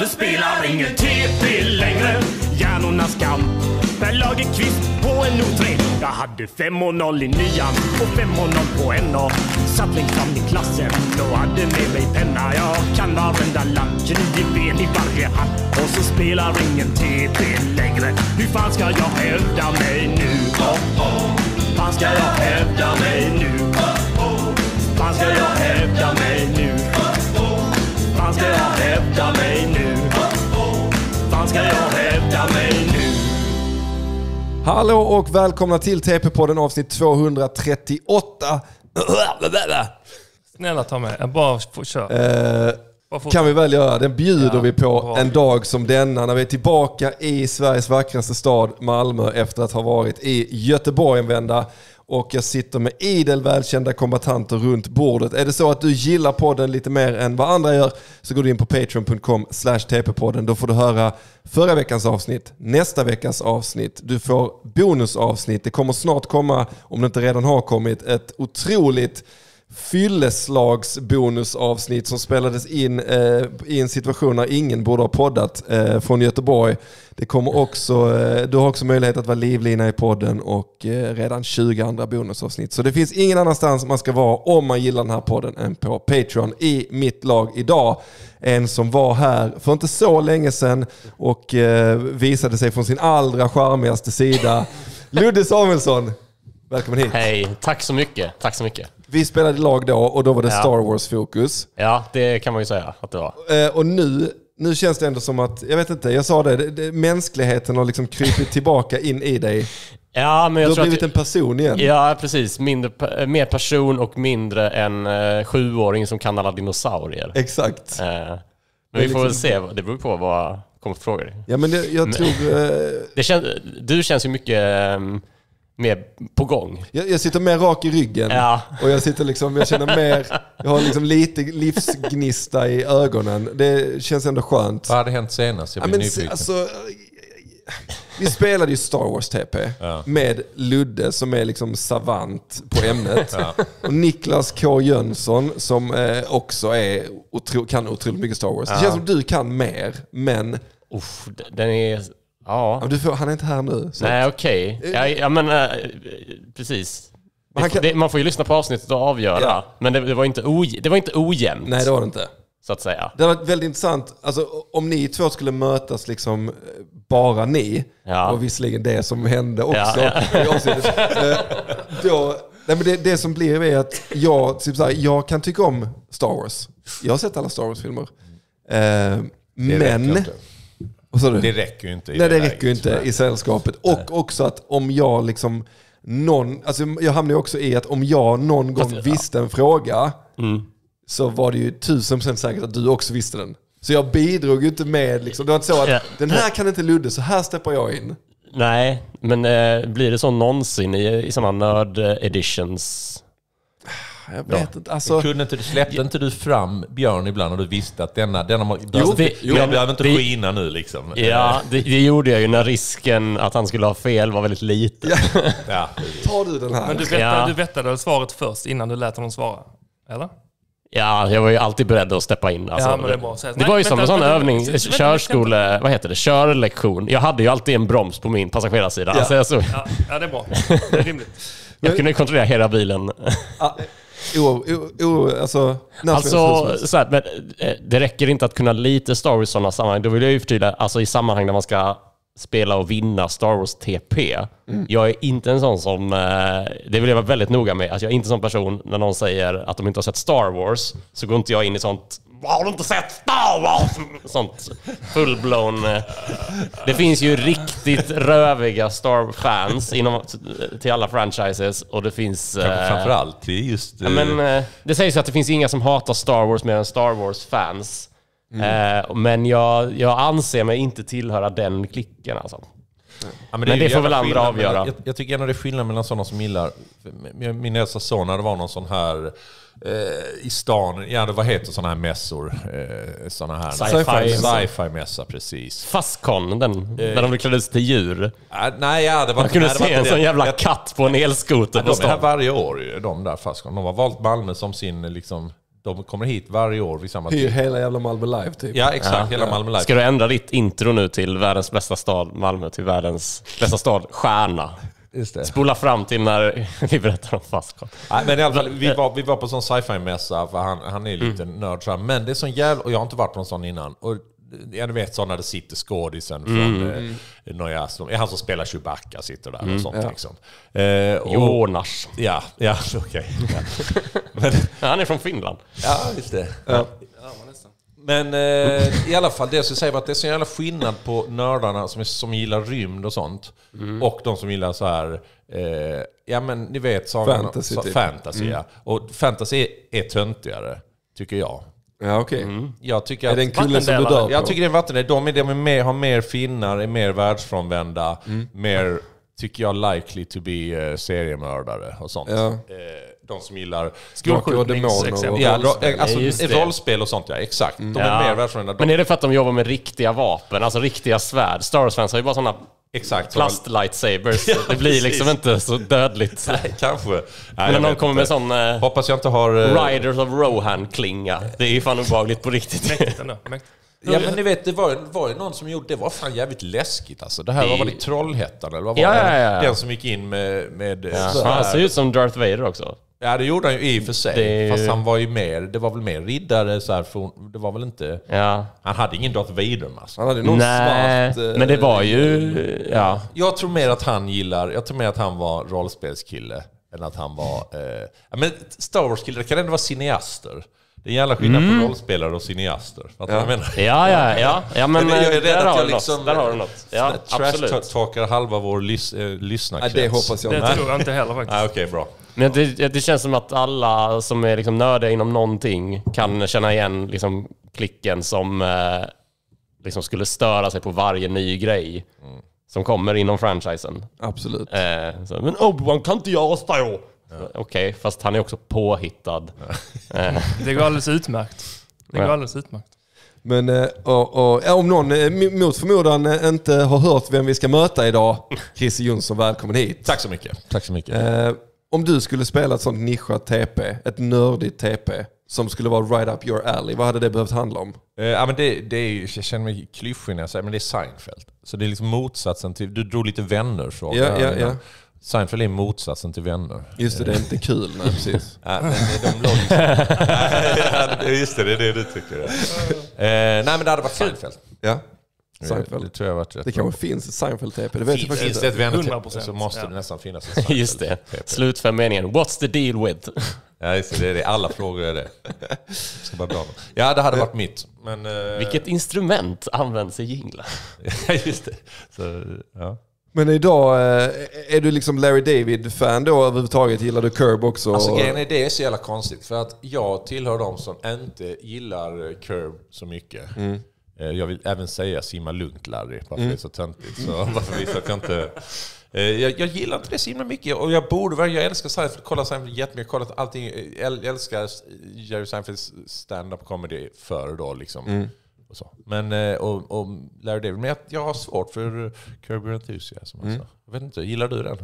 Det spelar ingen TP längre. Hjärnornas kamp. Per Lagerkvist på en O3. Jag hade 5.0 i nian och 5.0 på NA. Satt längst fram i klassen och hade med mig penna. Jag kan varenda lack, nio ben i varje hand. Och så spelar ingen TP längre. Hur fan ska jag hävda mig nu? Oh, oh. Fan ska jag hävda mig nu? Oh, oh. Fan ska jag hävda mig nu? Fan ska jag hävda mig nu? Fan ska jag hävda mig nu? Hallå och välkomna till TP-podden avsnitt 238. Snälla ta med. Jag bara köra. Eh, Bara kan vi väl göra. Den bjuder Ja, vi på bra. en dag som denna när vi är tillbaka i Sveriges vackraste stad Malmö efter att ha varit i Göteborg en vända. Och jag sitter med idel välkända kombatanter runt bordet. Är det så att du gillar podden lite mer än vad andra gör så går du in på patreon.com slash tp-podden. Då får du höra förra veckans avsnitt, nästa veckas avsnitt. Du får bonusavsnitt. Det kommer snart komma, om det inte redan har kommit, ett otroligt fylleslagsbonusavsnitt som spelades in eh, i en situation när ingen borde ha poddat eh, från Göteborg. Det kommer också, eh, du har också möjlighet att vara livlina i podden och eh, redan 20 andra bonusavsnitt. Så det finns ingen annanstans man ska vara om man gillar den här podden än på Patreon i mitt lag idag. En som var här för inte så länge sedan och eh, visade sig från sin allra charmigaste sida. Ludde Samuelsson, välkommen hit. Hej, tack så mycket. Tack så mycket. Vi spelade lag då och då var det Ja. Star Wars-fokus. Ja, det kan man ju säga att det var. Eh, och nu, nu känns det ändå som att, jag vet inte, jag sa det, det, det mänskligheten har liksom krypit tillbaka in i dig. Ja, men Du jag har tror blivit att... en person igen. Ja, precis. Mindre, mer person och mindre en uh, sjuåring som kan alla dinosaurier. Exakt. Eh, men vi får väl se. Det beror på vad kommer för frågor. Ja men det, jag tror, eh, Det kän, du känns ju mycket ehm, mer på gång. jag, jag sitter mer rak i ryggen. Ja. Och jag sitter liksom, jag känner mer, jag har liksom lite livsgnista i ögonen. Det känns ändå skönt. Vad hade hänt senast? Jag Ja, blir men, nyfiken. alltså, vi spelade ju Star Wars TP Ja. med Ludde som är liksom savant på ämnet. Och Niklas K Jönsson som eh, också är otro, kan otroligt mycket Star Wars. Det känns som du kan mer, men Uff, den är... Ja. ja, du får, han är inte här nu. Så. Nej, okej. Ja, ja, men eh, precis. Det, kan- det, man får ju lyssna på avsnittet och avgöra. Ja. Men det, det, var inte det var inte ojämnt, Nej det var det inte. så att säga. Det varit väldigt intressant, alltså, om ni två skulle mötas, liksom, eh, bara ni, Ja. och visserligen det som hände också Ja, i avsnittet, eh, då, nej, men det, det som blir är att jag, typ så här, jag kan tycka om Star Wars. Jag har sett alla Star Wars-filmer. Eh, men... Det räcker ju inte. i Nej det läget. räcker ju inte i sällskapet. Och också att om jag liksom, någon, alltså jag hamnar ju också i att om jag någon gång ja. visste en fråga, Mm. så var det ju tusen procent säkert att du också visste den. Så jag bidrog ju inte med, liksom, det var inte så att Ja. den här kan inte Ludde, så här steppar jag in. Nej, men eh, blir det så någonsin i, i sådana nörd-editions? Jag vet inte, alltså. Kunde inte, du- släppte inte du fram Björn ibland när du visste att denna... denna Jo, det- jo, jag behöver inte skina nu liksom. Ja, det, det gjorde jag ju när risken att han skulle ha fel var väldigt liten. Ja. Tar du den här? Men du vettade, Ja. du vettade svaret först innan du lät honom svara? Eller? Ja, jag var ju alltid beredd att steppa in. Alltså, Ja, men det är bra. Så- det Nej, var ju som en sån vänta, övning, vänta, vänta, körskole, vad heter det, körlektion. Jag hade ju alltid en broms på min passagerarsida. Alltså, jag, så, Ja, ja, det är bra. Det är rimligt. jag kunde kontrollera hela bilen. O, o, o, alltså, Alltså, så här, men, eh, det räcker inte att kunna lite Star Wars i sådana sammanhang. Då vill jag ju förtydliga, alltså i sammanhang där man ska spela och vinna Star Wars TP. Mm. Jag är inte en sån som, eh, det vill jag vara väldigt noga med, att jag är inte en sån person när någon säger att de inte har sett Star Wars, så går inte jag in i sånt har du inte sett Star Wars? Sånt full-blown... eh, Det finns ju riktigt röviga Star-fans inom, till alla franchises och det finns... Kanske eh, framförallt till just... Ja, men, eh, det sägs ju att det finns inga som hatar Star Wars mer än Star Wars-fans. Mm. Men jag, jag anser mig inte tillhöra den klicken alltså. Ja, Men det är ju får väl andra skillnad avgöra. Jag, jag tycker ändå det är skillnad mellan sådana som gillar... Min, min äldsta son, när det var någon sån här eh, i stan, ja det, vad heter sådana här mässor? Eh, såna här... Sci-fi. Sci-fi-mässa, precis. Fastcon, den, där de klädde sig till djur. Ah, nej, ja, det var Man kunde nej, det var se inte en sån jävla Jag- katt på en elskoter på De är här stan. varje år, de där Fastcon. De har valt Malmö som sin liksom, de kommer hit varje år vid samma tid. hela jävla Malmö live typ. Ja, exakt. Hela Malmö Live. Ska du ändra ditt intro nu till världens bästa stad, Malmö, till världens bästa stad, Stjärna? Just det. Spola fram till när vi berättar om Fastcon. Nej, men i alla fall, vi var, vi var på sån sci-fi-mässa, för han, han är lite Mm. nörd. så här. Men det är sån jävla... Och jag har inte varit på en sån innan. Och jag du vet så när det sitter skådisen från Mm. eh, Noja, han som spelar Chewbacca sitter där och sånt. Ja. Liksom. Eh, och, Jonas. Ja, ja okej. Ja. Men, Han är från Finland. ja, just det. Ja. Men eh, i alla fall, det jag skulle säga var att det är så jävla skillnad på nördarna som, är, som gillar rymd och sånt. Mm. Och de som gillar så här, eh, ja men ni vet sagan, Fantasy, så, typ. fantasy ja. Och fantasy är, är töntigare, tycker jag. Ja, okej. Jag tycker Är att... det en kulle som du Vattendelare. dör på? Jag tycker det är en vattendel. De, är, de är mer, har mer finnar, är mer världsfrånvända, Mm. mer, tycker jag, likely to be eh, seriemördare och sånt. Ja. Eh, de som gillar... Drakar och demoner och. Ja, rollspel. alltså, det. rollspel och sånt ja, exakt. De är Ja. mer världsfrånvända. De, Men är det för att de jobbar med riktiga vapen, alltså riktiga svärd? Star Wars-fans har ju bara sådana exakt. plast-lightsabers. Ja, det blir precis. liksom inte så dödligt. Nej, kanske. Nej, Men när någon kommer inte. med sån eh, Hoppas jag inte har... eh, Riders of Rohan-klinga. Det är ju fan obehagligt på riktigt. Ja men ni vet, det var, det var ju någon som gjorde det. var fan jävligt läskigt alltså. Det här var väl i Trollhättan eller vad var Ja, det? ja, ja. Den som gick in med... med eh, Ja. Han ser ut som Darth Vader också. Ja det gjorde han ju i och för sig. Det Fast han var ju mer, det var väl mer riddare så här, för, det var väl inte... Ja. Han hade ingen Darth Vader-mask. Han hade någon Nej, svart... eh, men det var ju... Ja. Jag tror mer att han gillar, jag tror mer att han var rollspelskille än att han var... Eh, ja, men Star Wars-killar kan ändå vara cineaster. Det är en jävla skillnad Mm. på rollspelare och cineaster. Fattar du vad jag menar? Ja, ja, ja. Ja, men, jag är eh, rädd att jag liksom... något. där har du något. Ja, absolut. Trash-talkar halva vår lys, eh, lyssnarkrets. Nej, det hoppas jag Det inte. tror jag inte heller faktiskt. Nej, okej, bra. Men det, det känns som att alla som är liksom nördiga inom någonting kan känna igen liksom klicken som eh, liksom skulle störa sig på varje ny grej som kommer inom franchisen. Absolut. Eh, så, men Obi-Wan kan inte göra så! Okej, fast han är också påhittad. Eh, Det går alldeles utmärkt. Det går Ja. alldeles utmärkt. Men eh, och, och, ja, om någon eh, mot förmodan inte har hört vem vi ska möta idag, Christer Jonsson, välkommen hit. Tack så mycket. Tack så mycket. Om du skulle spela ett sånt nischat TP, ett nördigt TP, som skulle vara right up your alley, vad hade det behövt handla om? Eh, ja, men det, det är, jag känner mig klyschig när jag säger men det är Seinfeld. Så det är liksom motsatsen till... Du drog lite vänner fråga. Ja, ja, ja. Seinfeld är motsatsen till vänner. Just det, det är inte kul. Nej, precis. Ja, men de låg Just det, det är det du tycker. Eh, nej men det hade varit Seinfeld. Ja, Det Seinfeld. tror jag varit rätt Det kanske finns ett Seinfeld-TP, det vet jag Finns, faktiskt finns det inte. ett vänner 100%, så måste ja. det nästan finnas ett Seinfeld. just det. TP. Slutför meningen. What's the deal with? Ja, just det, det är det. Alla frågor är det. Ska bara bra. Ja, det hade varit mitt. Men, eh, Vilket instrument används i jinglar? Ja, just det. Så, ja. Men idag, eh, är du liksom Larry David-fan då överhuvudtaget? Gillar du Curb också? Alltså grejen är det är så jävla konstigt. För att jag tillhör de som inte gillar Curb så mycket. Mm. Eh, Jag vill även säga simma lugnt Larry, varför det är så töntigt. Så varför visa att jag inte... Eh, Jag, jag gillar inte det så himla mycket och jag borde jag älskar Seinfeld, kollar Seinfeld jättemycket, kollat allting, jag älskar Jerry Seinfelds stand-up comedy förr då liksom. Mm. Och så. Men, eh, och, och Larry David, men jag, jag har svårt för Curb Your Enthusiasm. Mm. Alltså. Jag vet inte, gillar du den?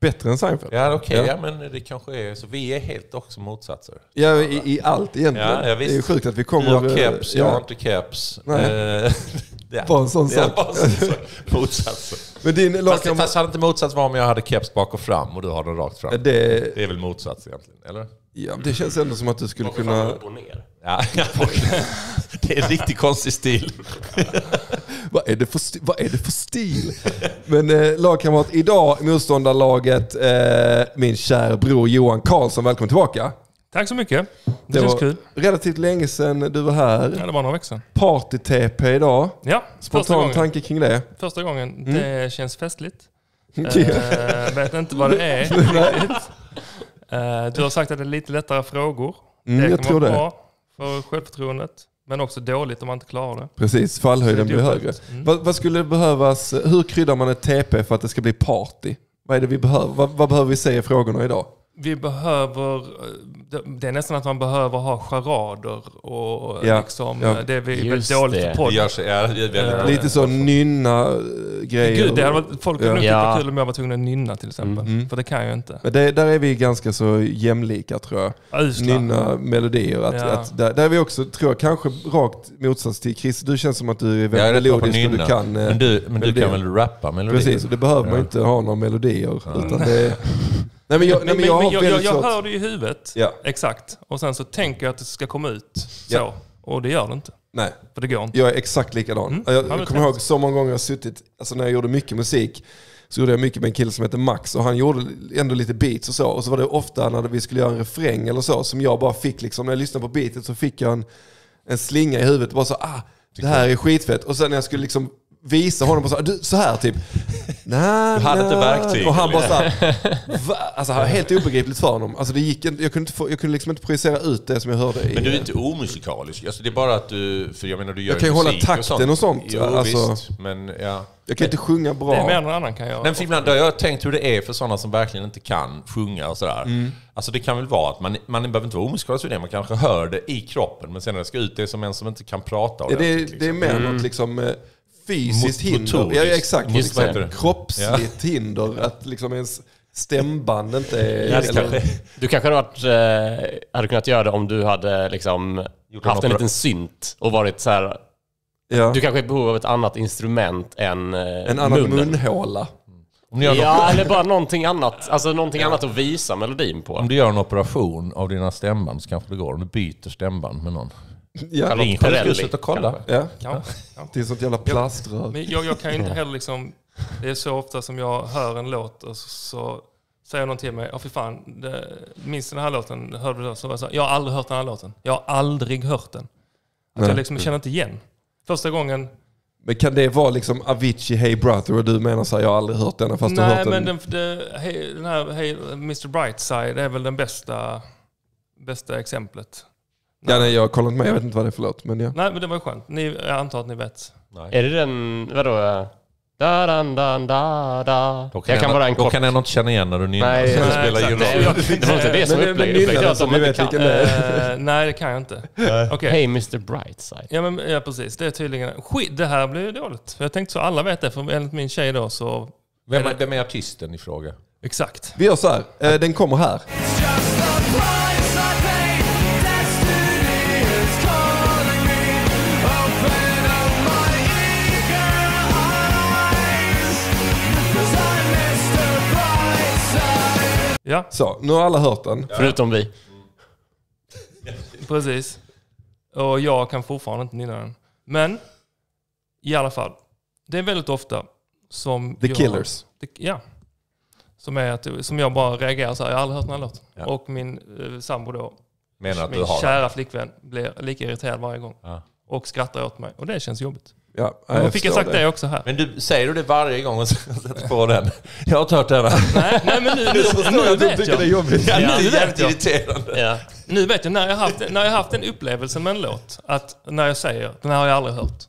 Bättre än Seinfeld? Ja okej, Ja. ja. men det kanske är så. Vi är helt också motsatser. Ja, i, i allt egentligen. Ja, ja, visst. det är ju sjukt att vi kommer... Du har keps, jag har ja. inte keps. Nej. Eh, ja. Bara en sån Ja, sak. bara en sån sak. Motsatser. Men din Fast, lagkamrat... fast hade inte motsats var om jag hade keps bak och fram och du har den rakt fram. Det, Det är väl motsats egentligen, eller? ja, det känns ändå som att du skulle kunna... upp och ner. Ja, det är en riktigt konstig stil. Vad är det för, sti- vad är det för stil? Men eh, lagkamrat, idag motståndarlaget, eh, min kära bror Johan Karlsson, välkommen tillbaka. Tack så mycket. Det, Det känns var kul. relativt länge sedan du var Ja, här. det var några veckor sedan. Party-TP idag. Ja, första Spontan gången. tanke kring det. Första gången. Mm. Det känns festligt. Eh, vet inte vad det är. Eh, du har sagt att det är lite lättare frågor. Mm, det jag tror det. bra för självförtroendet. Men också dåligt om man inte klarar det. Precis, fallhöjden blir högre. Mm. Vad, vad skulle behövas, hur kryddar man ett TP för att det ska bli party? Vad är det vi behöver? Vad, vad behöver vi se i frågorna idag? Vi behöver, det- det är nästan att man behöver ha charader och Ja, liksom, ja. det är vi- väldigt Just dåligt det. för podd. Det gör sig, ja, det Eh, Lite så nynna-grejer. Gud, det hade varit, folk hade Ja. nog tyckt det var kul om jag var tvungen att nynna till exempel. Mm. För det kan jag inte. Men det, där är vi ganska så jämlika tror jag. Usla. Nynna melodier. Att, Ja. att, där, där är vi också, tror jag, kanske rakt motsats till Chris. Du känns som att du är väldigt melodisk och du nynna. kan eh, Men du, men du kan väl rappa melodier? Precis, och det behöver man inte ha några melodier. Utan det nej men jag, nej, Men, men jag har jag, jag, jag hör det i huvudet, Ja. exakt. Och sen så tänker jag att det ska komma ut så. Ja. Och det gör det inte. Nej, För det går inte. jag är exakt likadan. Mm. Jag, Ja, jag men kommer ihåg så många gånger jag suttit, alltså när jag gjorde mycket musik, så gjorde jag mycket med en kille som heter Max och han gjorde ändå lite beats och så. Och så var det ofta när vi skulle göra en refräng eller så som jag bara fick liksom, när jag lyssnade på beatet så fick jag en, en slinga i huvudet och bara så ah, det här är skitfett. Och sen när jag skulle liksom visa honom bara så, du, så här typ. Nej, Du hade inte verktyg, Och han bara så här, va? Alltså helt obegripligt för honom. Alltså det gick, inte- jag, kunde inte få, jag kunde liksom inte projicera ut det som jag hörde i... Men du är inte omusikalisk. Alltså det är bara att du, för jag menar du gör Jag kan ju hålla takten och sånt. Jo, Alltså- visst. Men ja. Jag kan inte sjunga bra. Det är mer än någon annan kan göra. Nej, för ibland har jag tänkt hur det är för sådana som verkligen inte kan sjunga och sådär. Mm. Alltså det kan väl vara att man, man behöver inte vara omusikalisk för det, man kanske hör det i kroppen men sen när det ska ut det är som en som inte kan prata Ja, det, är, ordentligt, det är liksom. mer något liksom eh, fysiskt hinder. Ja, ja, exakt. Just Liksom, kroppsligt hinder. Att liksom ens stämband inte är... Ja, kanske- Du kanske hade, varit, eh, hade kunnat göra det om du hade liksom haft en liten synt och varit så här. ja. Du kanske är i behov av ett annat instrument än eh, En annan munnen. munhåla. Om, du gör Ja, eller bara någonting annat. Alltså någonting annat att visa melodin på. om du gör en operation av dina stämband så kanske det går. Om du byter stämband med någon. Ja, Ring sitta och kolla? kanske. ja. Kanske. Det är sånt jävla plaströr. Men jag, jag kan ju inte heller liksom... Det är så ofta som jag hör en låt och så, så säger någon till mig, ja fy fan, det, minns du den här låten? Hörde du det? Så jag, så jag har aldrig hört den här låten. Jag har aldrig hört den. Att Nej. jag liksom känner inte igen. Första gången, Men kan det vara liksom Avicii Hey Brother och du menar så här, jag har aldrig hört den fast du har nej hört men den? den, den här hey, Mr Brightside är väl den bästa, bästa exemplet. Ja, nej, jag har kollat med, jag vet inte vad det är för låt. Men ja. Nej men det var ju skönt. Ni, jag antar att ni vet. Är det den, vadå? Da, da, da, da, da. Då kan Jag kan jag, bara en då kort... kan jag inte känna igen när du nynnar. Nej, Så det nej, spelar exakt. Nej, jag- Det var inte det som Men- men upplägget. att vi de vet inte kan... vilken det är. Eh, nej det kan jag inte. Okej. Hey Mr Brightside. Ja, men, ja precis, det är tydligen... Skit, det här blir ju dåligt. För jag tänkte så alla vet det, för enligt min tjej då så... Vem är, vem är artisten i fråga? Exakt. Vi gör så här, eh, den kommer här. Ja, Så, nu har alla hört den. Förutom vi. precis. Och jag kan fortfarande inte nynna den. Men, i alla fall. Det är väldigt ofta som... The jag, Killers. Det, ja. Som, är att, som jag bara reagerar så här, jag har aldrig hört den här låten. Ja. Och min eh, sambo då, Menar att du min har kära den? flickvän, blir lika irriterad varje gång. Ja. Och skrattar åt mig. Och det känns jobbigt. Ja, Då fick jag sagt det. också här. Men du, säger du det varje gång och sätter på den? Jag har inte hört den. här. Nej, nej men nu, nu, nu vet jag. jobbigt. Ja, Ja, det är det jävligt vet jag. irriterande. Ja. Nu vet jag när jag haft, när jag haft den upplevelsen med en låt, att när jag säger den här har jag aldrig hört.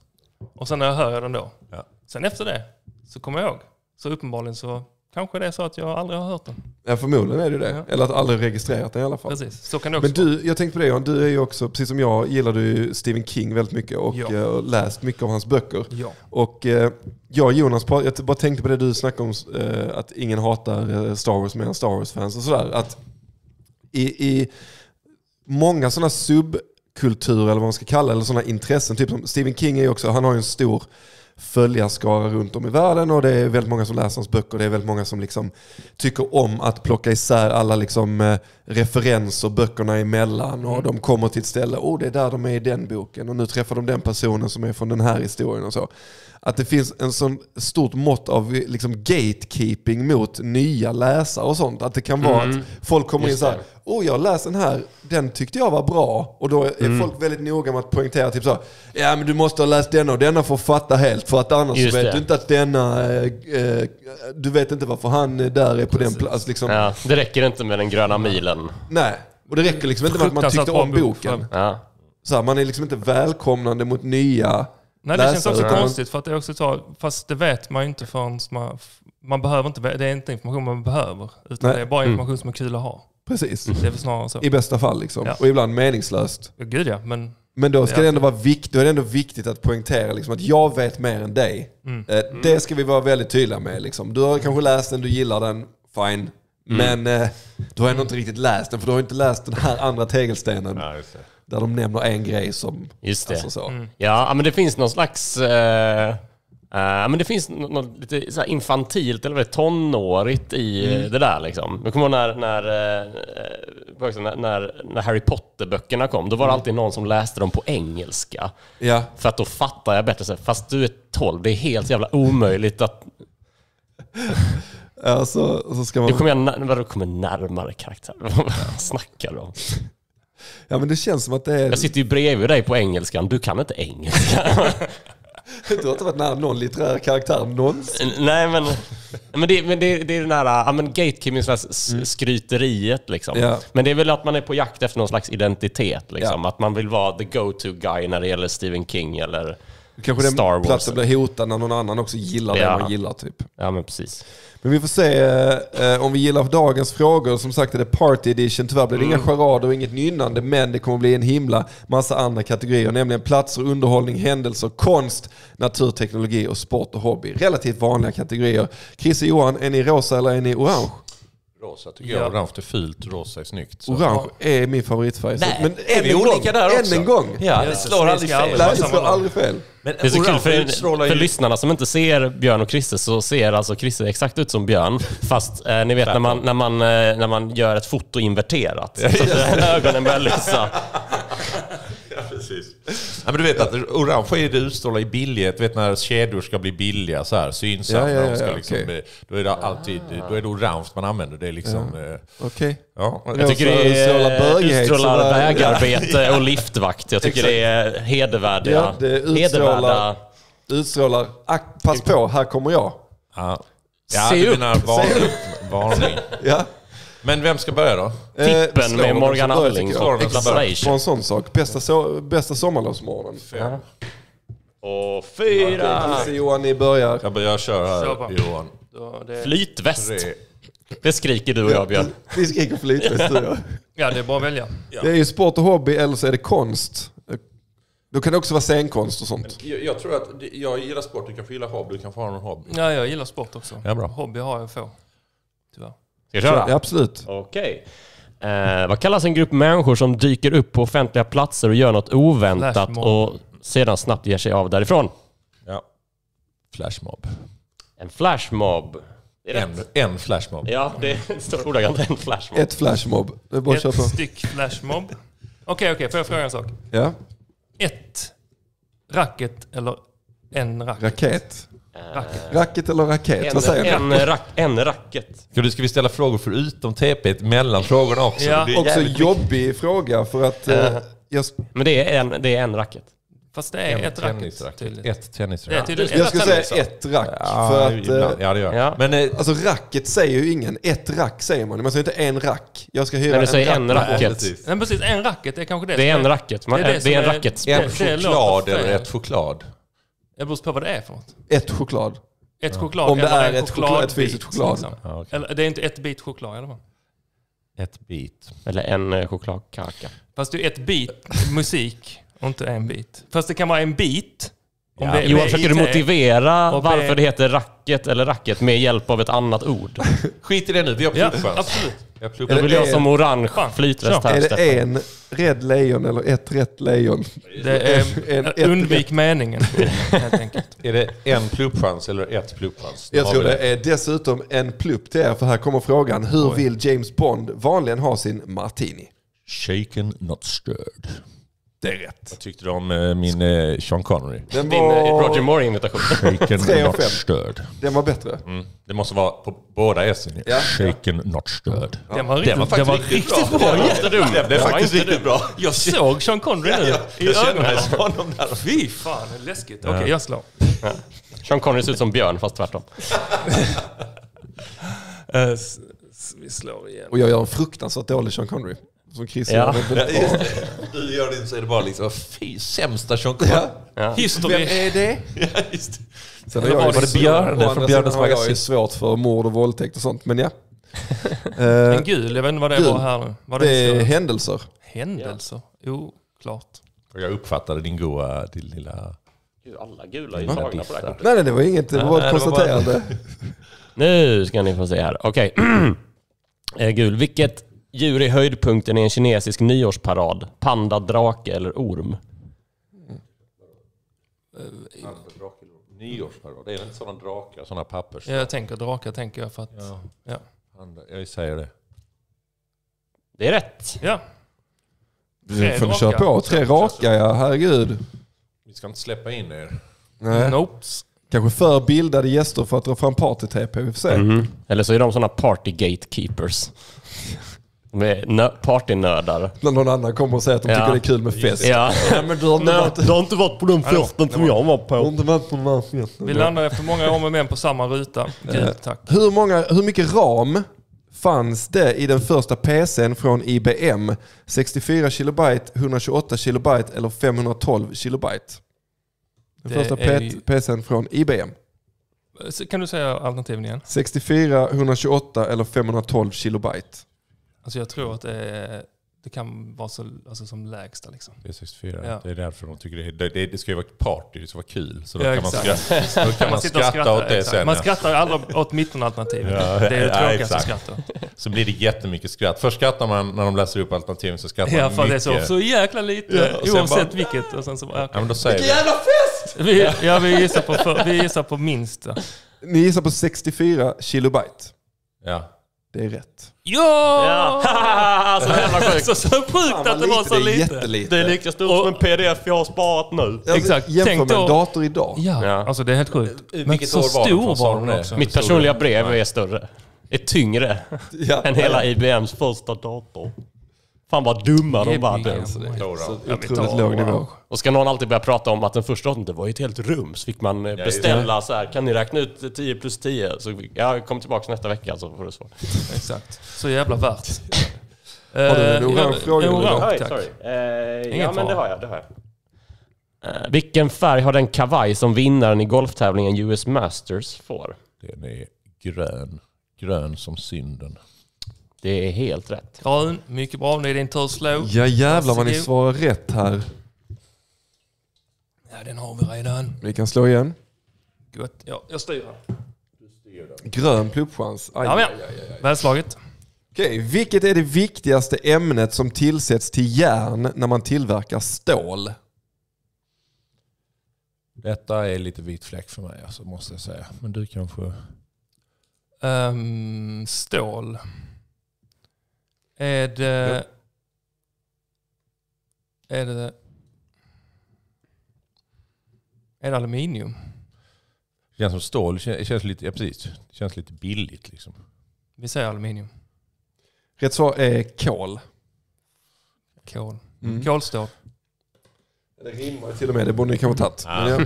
Och sen när jag hör jag den då. Ja. Sen efter det så kommer jag ihåg. Så uppenbarligen så kanske det är så att jag aldrig har hört den. Ja, förmodligen är det det. Ja. Eller att aldrig registrerat den i alla fall. Precis, så kan det också Men du, jag tänkte på det Johan, du är ju också, precis som jag, gillar du Stephen King väldigt mycket och Ja. eh, läst mycket av hans böcker. Ja. Och eh, jag och Jonas, jag bara tänkte på det du snackade om, eh, att ingen hatar eh, Star Wars mer än Star Wars-fans och sådär. Att i, i många sådana subkulturer, eller vad man ska kalla eller sådana intressen, typ som Stephen King är ju också, han har ju en stor följarskara runt om i världen och det är väldigt många som läser hans böcker. Det är väldigt många som liksom tycker om att plocka isär alla liksom, eh, referenser böckerna emellan och de kommer till ett ställe, oh det är där de är i den boken och nu träffar de den personen som är från den här historien och så. Att det finns en sån stort mått av liksom gatekeeping mot nya läsare och sånt. Att det kan vara Mm. att folk kommer in Just så här, det. oh jag läste den här, den tyckte jag var bra. Och då är Mm. folk väldigt noga med att poängtera typ så, ja men du måste ha läst denna och denna för att fatta helt. För att annars Just vet det. du inte att denna, eh, eh, du vet inte varför han är där är på den platsen. Liksom. Ja, det räcker inte med den gröna milen. Nej, och det räcker liksom inte med att man tyckte om boken. Ja. Så här, man är liksom inte välkomnande mot nya Nej, det känns också utan- konstigt för att det också så, fast det vet man ju inte förrän man, man behöver inte, det är inte information man behöver. Utan Nej. det är bara Mm. information som är kul att ha. Precis. Det är väl snarare så. I bästa fall liksom. Ja. Och ibland meningslöst. Ja, Gud ja, men Men då ska det ändå vara viktigt, då är det ändå viktigt att poängtera liksom, att jag vet mer än dig. Mm. Eh, Det ska vi vara väldigt tydliga med. Liksom. Du har kanske läst den, du gillar den, fine. Mm. Men eh, du har ändå inte riktigt läst den, för du har inte läst den här andra tegelstenen. Ja, just det. Där de nämner en grej som... Just det. Alltså så. Mm. Ja, men det finns någon slags... eh, eh, men det finns nå- något lite så här infantilt eller tonårigt i eh, det där liksom. Jag kommer ihåg när, när, eh, eh, när, när, Harry Potter-böckerna kom. Då var det alltid någon som läste dem på engelska. Ja, För att då fattar jag bättre. Så här, Fast du är 12, det är helt jävla omöjligt att... alltså, så ska Du man... kommer, jag, när- kommer närmare karaktär? Vad snackar du om? Ja men det känns som att det är... Jag sitter ju bredvid dig på engelskan, du kan inte engelska. Du har inte varit nära någon litterär karaktär någonsin. Nej men, men, det, men det, det är den här ja, men s- skryteriet liksom. Ja. Men det är väl att man är på jakt efter någon slags identitet liksom. Ja. Att man vill vara the go-to guy när det gäller Stephen King eller Kanske den Star Wars. platsen blir hotad när någon annan också gillar det Ja. man gillar typ. Ja men precis. Men vi får se eh, om vi gillar dagens frågor. Som sagt är det party edition. Tyvärr blir det inga charader och inget nynnande. Men det kommer bli en himla massa andra kategorier. Nämligen platser, underhållning, händelser, konst, naturteknologi och sport och hobby. Relativt vanliga kategorier. Chris och Johan, är ni rosa eller är ni orange? Rosa tycker jag. Orange är fult, rosa är snyggt. Så. Orange är min favoritfärg. Nej, men är än vi olika där Än också? en gång. Ja, det slår aldrig fel. Nej, det slår aldrig fel. Men Det är så kul för, för ju... lyssnarna som inte ser Björn och Christer så ser alltså Christer exakt ut som Björn. Fast eh, ni vet när man, när, man, eh, när man gör ett foto inverterat. Så att ögonen börjar lysa. Ja. Ja, men du vet att orange är det utstrålar i billighet. Du vet när kedjor ska bli billiga så här, synsamma. Ja, ja, ja, ska ja, liksom, bli- Då är det alltid då är det orange man använder. Det är liksom... eh, Okej. Ja. Jag tycker det är, utstrålar vägarbete och liftvakt. Jag tycker det är hedervärdiga. Ja, det utstrålar- hedervärda. Utstrålar, ack, pass på, här kommer jag. Ja, ja Se upp. menar varning. varning. Ja. Men vem ska börja då? Eh, Tippen slå med Morgan Alling Niklas På en sån sak. Bästa, so bästa sommarlovsmorgonen. Och fyra. Så Johan, ni börjar. Jag börjar köra här, Johan. då, det, Flytväst. Tre. Det skriker du och jag Björn. Vi skriker flytväst du och jag. ja, det är bara att välja. Det är ju sport och hobby eller så är det konst. Då kan det också vara scenkonst och sånt. Jag, jag tror att jag gillar sport, du kan få gilla hobby, du kan få ha någon hobby. Ja, jag gillar sport också. Ja, bra. Hobby har jag få. Tyvärr. Ska jag köra? Ja, absolut. Okej. Eh, vad kallas en grupp människor som dyker upp på offentliga platser och gör något oväntat och sedan snabbt ger sig av därifrån? Ja. Flashmob. En flashmob. Det är En, rätt. en flashmob. Ja, det står ordagrant en flashmob. Ett flashmob. Det är bara att köra Ett på. styck flashmob. Okej, okej. Får jag fråga en sak? Ja. Ett racket eller en racket? Raket. Racket. Racket eller raket? En, Vad säger ni? en, rack, en racket. Ska, du, ska vi ställa frågor förutom TP mellan frågorna också? Ja. Också jävligt jobbig fråga för att... Eh, jag, Men det är en, det är en racket. Fast det är En ett racket. tennisracket. tydligen. Ett tennisracket. tydligen jag racket. säga ett rack. Ja, för att, eh, ibland. ja, det gör Ja. Men eh, Alltså racket säger ju ingen. Ett rack säger man. Man säger inte en rack. Jag ska hyra När du säger en rack. racket. precis. Nej, precis. En racket är kanske det Det är en racket. Man, det är det, det är en racket. En choklad eller ett choklad? Det beror på vad det är för något. Ett choklad. Ett choklad Om det eller är en ett choklad- ett fysiskt choklad. liksom. Ja, okej. Eller, det är inte ett bit choklad i alla fall. Ett bit. Eller en eh, chokladkaka. Fast det är ett bit musik och inte en bit. Fast det kan vara en bit. Om Ja. det Johan, försöker du motivera Och varför det heter racket eller racket med hjälp av ett annat ord? Skit i det nu, vi har Ja, absolut. Jag det vill jag en- som orange flytväst här, Är det Stefan. en rädd lejon eller ett rätt lejon? Det är, En- ett- undvik meningen helt enkelt. Är det en pluppchans eller ett pluppchans? Jag tror vi det är dessutom en plupp till er, för här kommer frågan. Hur vill James Bond vanligen ha sin martini? Shaken not stirred. Det är rätt. Vad tyckte du om eh, min eh, Sean Connery? Den Din eh, var, Roger Moore-invitation. Shaken Tre av not fem. stirred. den var bättre. Mm. Det måste vara på båda S. Ja. Shaken not stirred. Den var riktigt, den var riktigt bra. Det var inte dum. Det är faktiskt riktigt bra. Jag såg Sean Connery nu i Jag känner mig ögonen. som honom där. Fy fan, det är läskigt. Okej, jag slår. Sean Connery ser ut som Björn, fast tvärtom. Eh, s- vi slår igen. Och jag gör en fruktansvärt dålig Sean Connery. Som Chris Ja. bra. Du gör det så är det bara liksom, fy sämsta Sean Connery. Ja. History. Vem är det? Ja, just det. Sen Eller var ju det svårt- Björn å andra från Björnens har jag magasin? svårt för mord och våldtäkt och sånt. Men ja. En gul, jag vet inte vad det Gul. var här nu. Vad det är händelser. Händelser? Jo, klart. Jag uppfattade din goa, din lilla... Alla gula är ju tagna på det här kortet. Nej, nej, det var inget. Det var ett det var bara- konstaterande. Nu ska ni få se här. Okej. Eh, Gul. Vilket djur är höjdpunkten i en kinesisk nyårsparad? Panda, drake eller orm? Nyårsparad. Det är inte sådana drakar, sådana pappers... Jag tänker drakar, tänker jag för att... Ja. Ja. Jag säger det. Det är rätt. ja. Du får ni köra på. Tre raka, ja. Herregud. Vi ska inte släppa in er. Nej. Nopes. Kanske för bildade gäster för att dra fram party-TP. Vi får se. Mhm. Eller så är de sådana party gatekeepers. Nö- partynördar. När någon annan kommer och säger att de Ja. tycker det är kul med fest. Ja. men du har inte varit... du har inte varit på den festen som jag var Du har på. inte varit på den här festen. Vi landar efter många år med män på samma ruta. Gud, tack. Hur, många, hur mycket ram fanns det i den första PCn från IBM? 64 kilobyte, 128 kilobyte eller 512 kilobyte? Den Det första är PCn från IBM. Kan du säga alternativen igen? 64, 128 eller 512 kilobyte? Alltså jag tror att det, är, det kan vara så, alltså som lägsta liksom. Det är 64. Ja. Det är därför de tycker det, det, det, det ska ju vara ett party, det ska vara kul. Så då Ja, kan man, skratta, då kan man och skratta åt det exakt. sen. Man ja. skrattar ju aldrig åt mittenalternativet. Ja, det är det ja, tråkigaste exakt. skrattet. Så blir det jättemycket skratt. Först skrattar man när de läser upp alternativen, så skrattar Ja, man för det är mycket. så, så jäkla lite Ja, oavsett bara- vilket. Och sen så, bara, Ja, okej. men då säger vi. Jävla fest! vi, ja, vi, gissar på för, vi gissar på minsta. Ni gissar på 64 kilobyte. Ja. Det är rätt. Ja! Ja, så jävla sjukt. Så, så sjukt att det var så det är lite. jättelite. Det är lika stort som en pdf jag har sparat nu. Alltså, Exakt. Jämför Tänk med en dator idag. Ja, Ja. alltså det är helt sjukt. Men Vilket så år var det stor var de den det? också. Mitt personliga brev är större. Är tyngre än hela IBMs första dator. Fan vad dumma de var. Ja, Otroligt låg nivå. Och ska någon alltid börja prata om att den första det var ett helt rum. Så fick man eh, beställa så här, kan ni räkna ut 10 plus 10? Så jag kommer tillbaka nästa vecka så får du svar. Exakt. Så jävla värt. Har du en Eh, orange ja, fråga, Orange, tack. sorry. Eh, ja men det har jag. Det har jag. Eh, vilken färg har den kavaj som vinnaren i golftävlingen US Masters får? Den är grön. Grön som synden. Det är helt rätt. Grön, mycket bra. Nu är din tur att slå. Ja jävlar vad ni Varsågod. svarar rätt här. Ja, den har vi redan. Vi kan slå igen. Gott. Ja, jag styr här. Grön pluppchans. Aj. Välslaget. Okej, vilket är det viktigaste ämnet som tillsätts till järn när man tillverkar stål? Detta är lite vit fläck för mig, alltså, måste jag säga. Men du kanske... Um, stål. Är det... Är det... Är det aluminium? Det känns som stål. Det känns, det känns lite, ja, precis. Det känns lite billigt liksom. Vi säger aluminium. Rätt svar är kol. Kol. Mm. Kolstål. Det rimmar till och med, det borde ni kanske tagit. Men ja.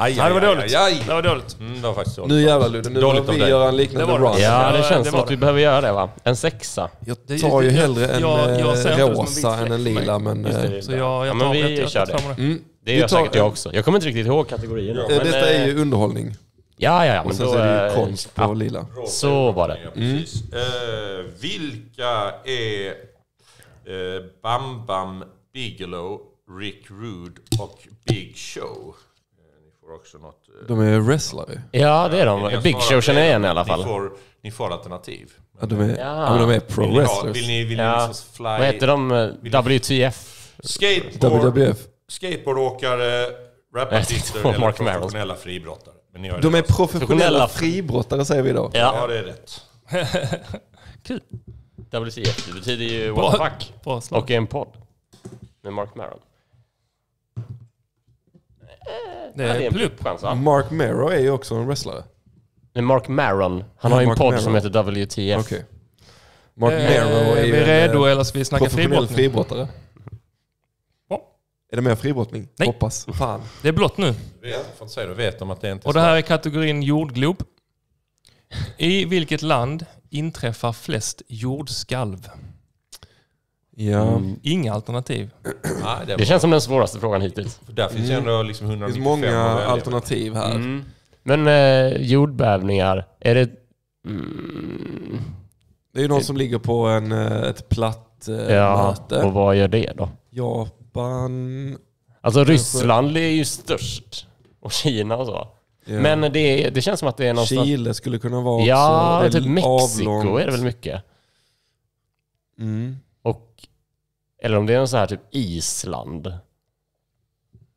Aj, Nej, det var aj, dåligt. Aj, aj. Det var dåligt. Mm, det var faktiskt dåligt. Nu jävlar Ludde, nu av vi göra en liknande Det var det. run. Ja, det Ja, känns det som att vi behöver göra det va? En sexa. Jag Det- tar ju jag- hellre en jag- jag eh, vit rosa än en lila. Men, eh, det. Så jag, jag Ja, tar men vi. Jag kör det. det. mm. Gör tar- säkert jag också. Jag kommer inte riktigt ihåg kategorierna. Eh, men, Detta är eh, ju underhållning. Ja, ja, ja. Och Men sen då, så är det ju eh, konst på ja, lila. Så var det. Ja, precis. Eh, vilka är eh, Bam Bam Bigelow, Rick Rude och Big Show? Eh, ni får också något... eh, De är wrestlare. Ja, det är ni de. Big svarat Show känner jag igen i alla Ni fall. får, ni får alternativ. Ja, de är, Ja. ja. men de är pro Vill ni, wrestlers. vill ni, vill Ja. ni liksom fly... Vad heter de? WTF? Skateboard, WWF. skateboardåkare, rapartister eller Mark professionella fribrottare. Men ni har De är professionella fribrottare säger vi då. Ja, Ja, det är rätt. Kul. WTF. Det betyder ju what the fuck. Och en podd. Med Mark Maron. Det Ja, det är är en plupp. pluppchans va? Mark Mero är ju också en wrestlare. Men Mark Maron. Han Ja, har ju en Mark podd Maron. som heter WTF. Okej. Mark Eh, Mero är är ju vi en, redo eh, eller ska vi snacka professionell friidrottning? fribrottare. Ja. Är det mer fribrottning? Nej. Hoppas. Fan. Det är blått nu. Vet, får inte säga det, vet de att det inte Och det här är kategorin jordglob. I vilket land inträffar flest jordskalv? Ja. Mm. Inga alternativ. Nej, det, Det känns som den svåraste frågan hittills. Där finns ju ändå liksom Det 195 finns många alternativ här. Mm. Men eh, jordbävningar, är det... Mm, Det är ju någon som ligger på en, eh, ett platt eh, Ja, möte. och vad gör det då? Japan... Alltså Ryssland är ju störst. Och Kina och så. Ja. Men det, det känns som att det är någonstans... Chile skulle kunna vara Ja, också. Det är typ Mexiko avlångt. är det väl mycket. Mm. Eller om det är någon så här typ Island.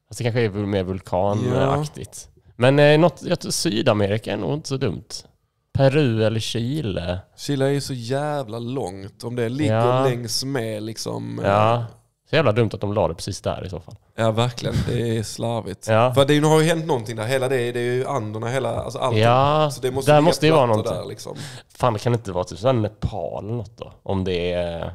Fast det kanske är mer vulkanaktigt. Men eh, något, jag tror Sydamerika är nog inte så dumt. Peru eller Chile. Chile är ju så jävla långt. Om det ligger Ja. längs med liksom... eh, Ja. Så jävla dumt att de la det precis där i så fall. Ja, verkligen. Det är slarvigt. Ja. För det är- har ju hänt någonting där. Hela det, det är ju Anderna, hela... Alltså allt. Ja, så det där ligga måste ju vara någonting. Där, liksom. Fan, det kan inte vara typ sådär Nepal eller något då? Om det är...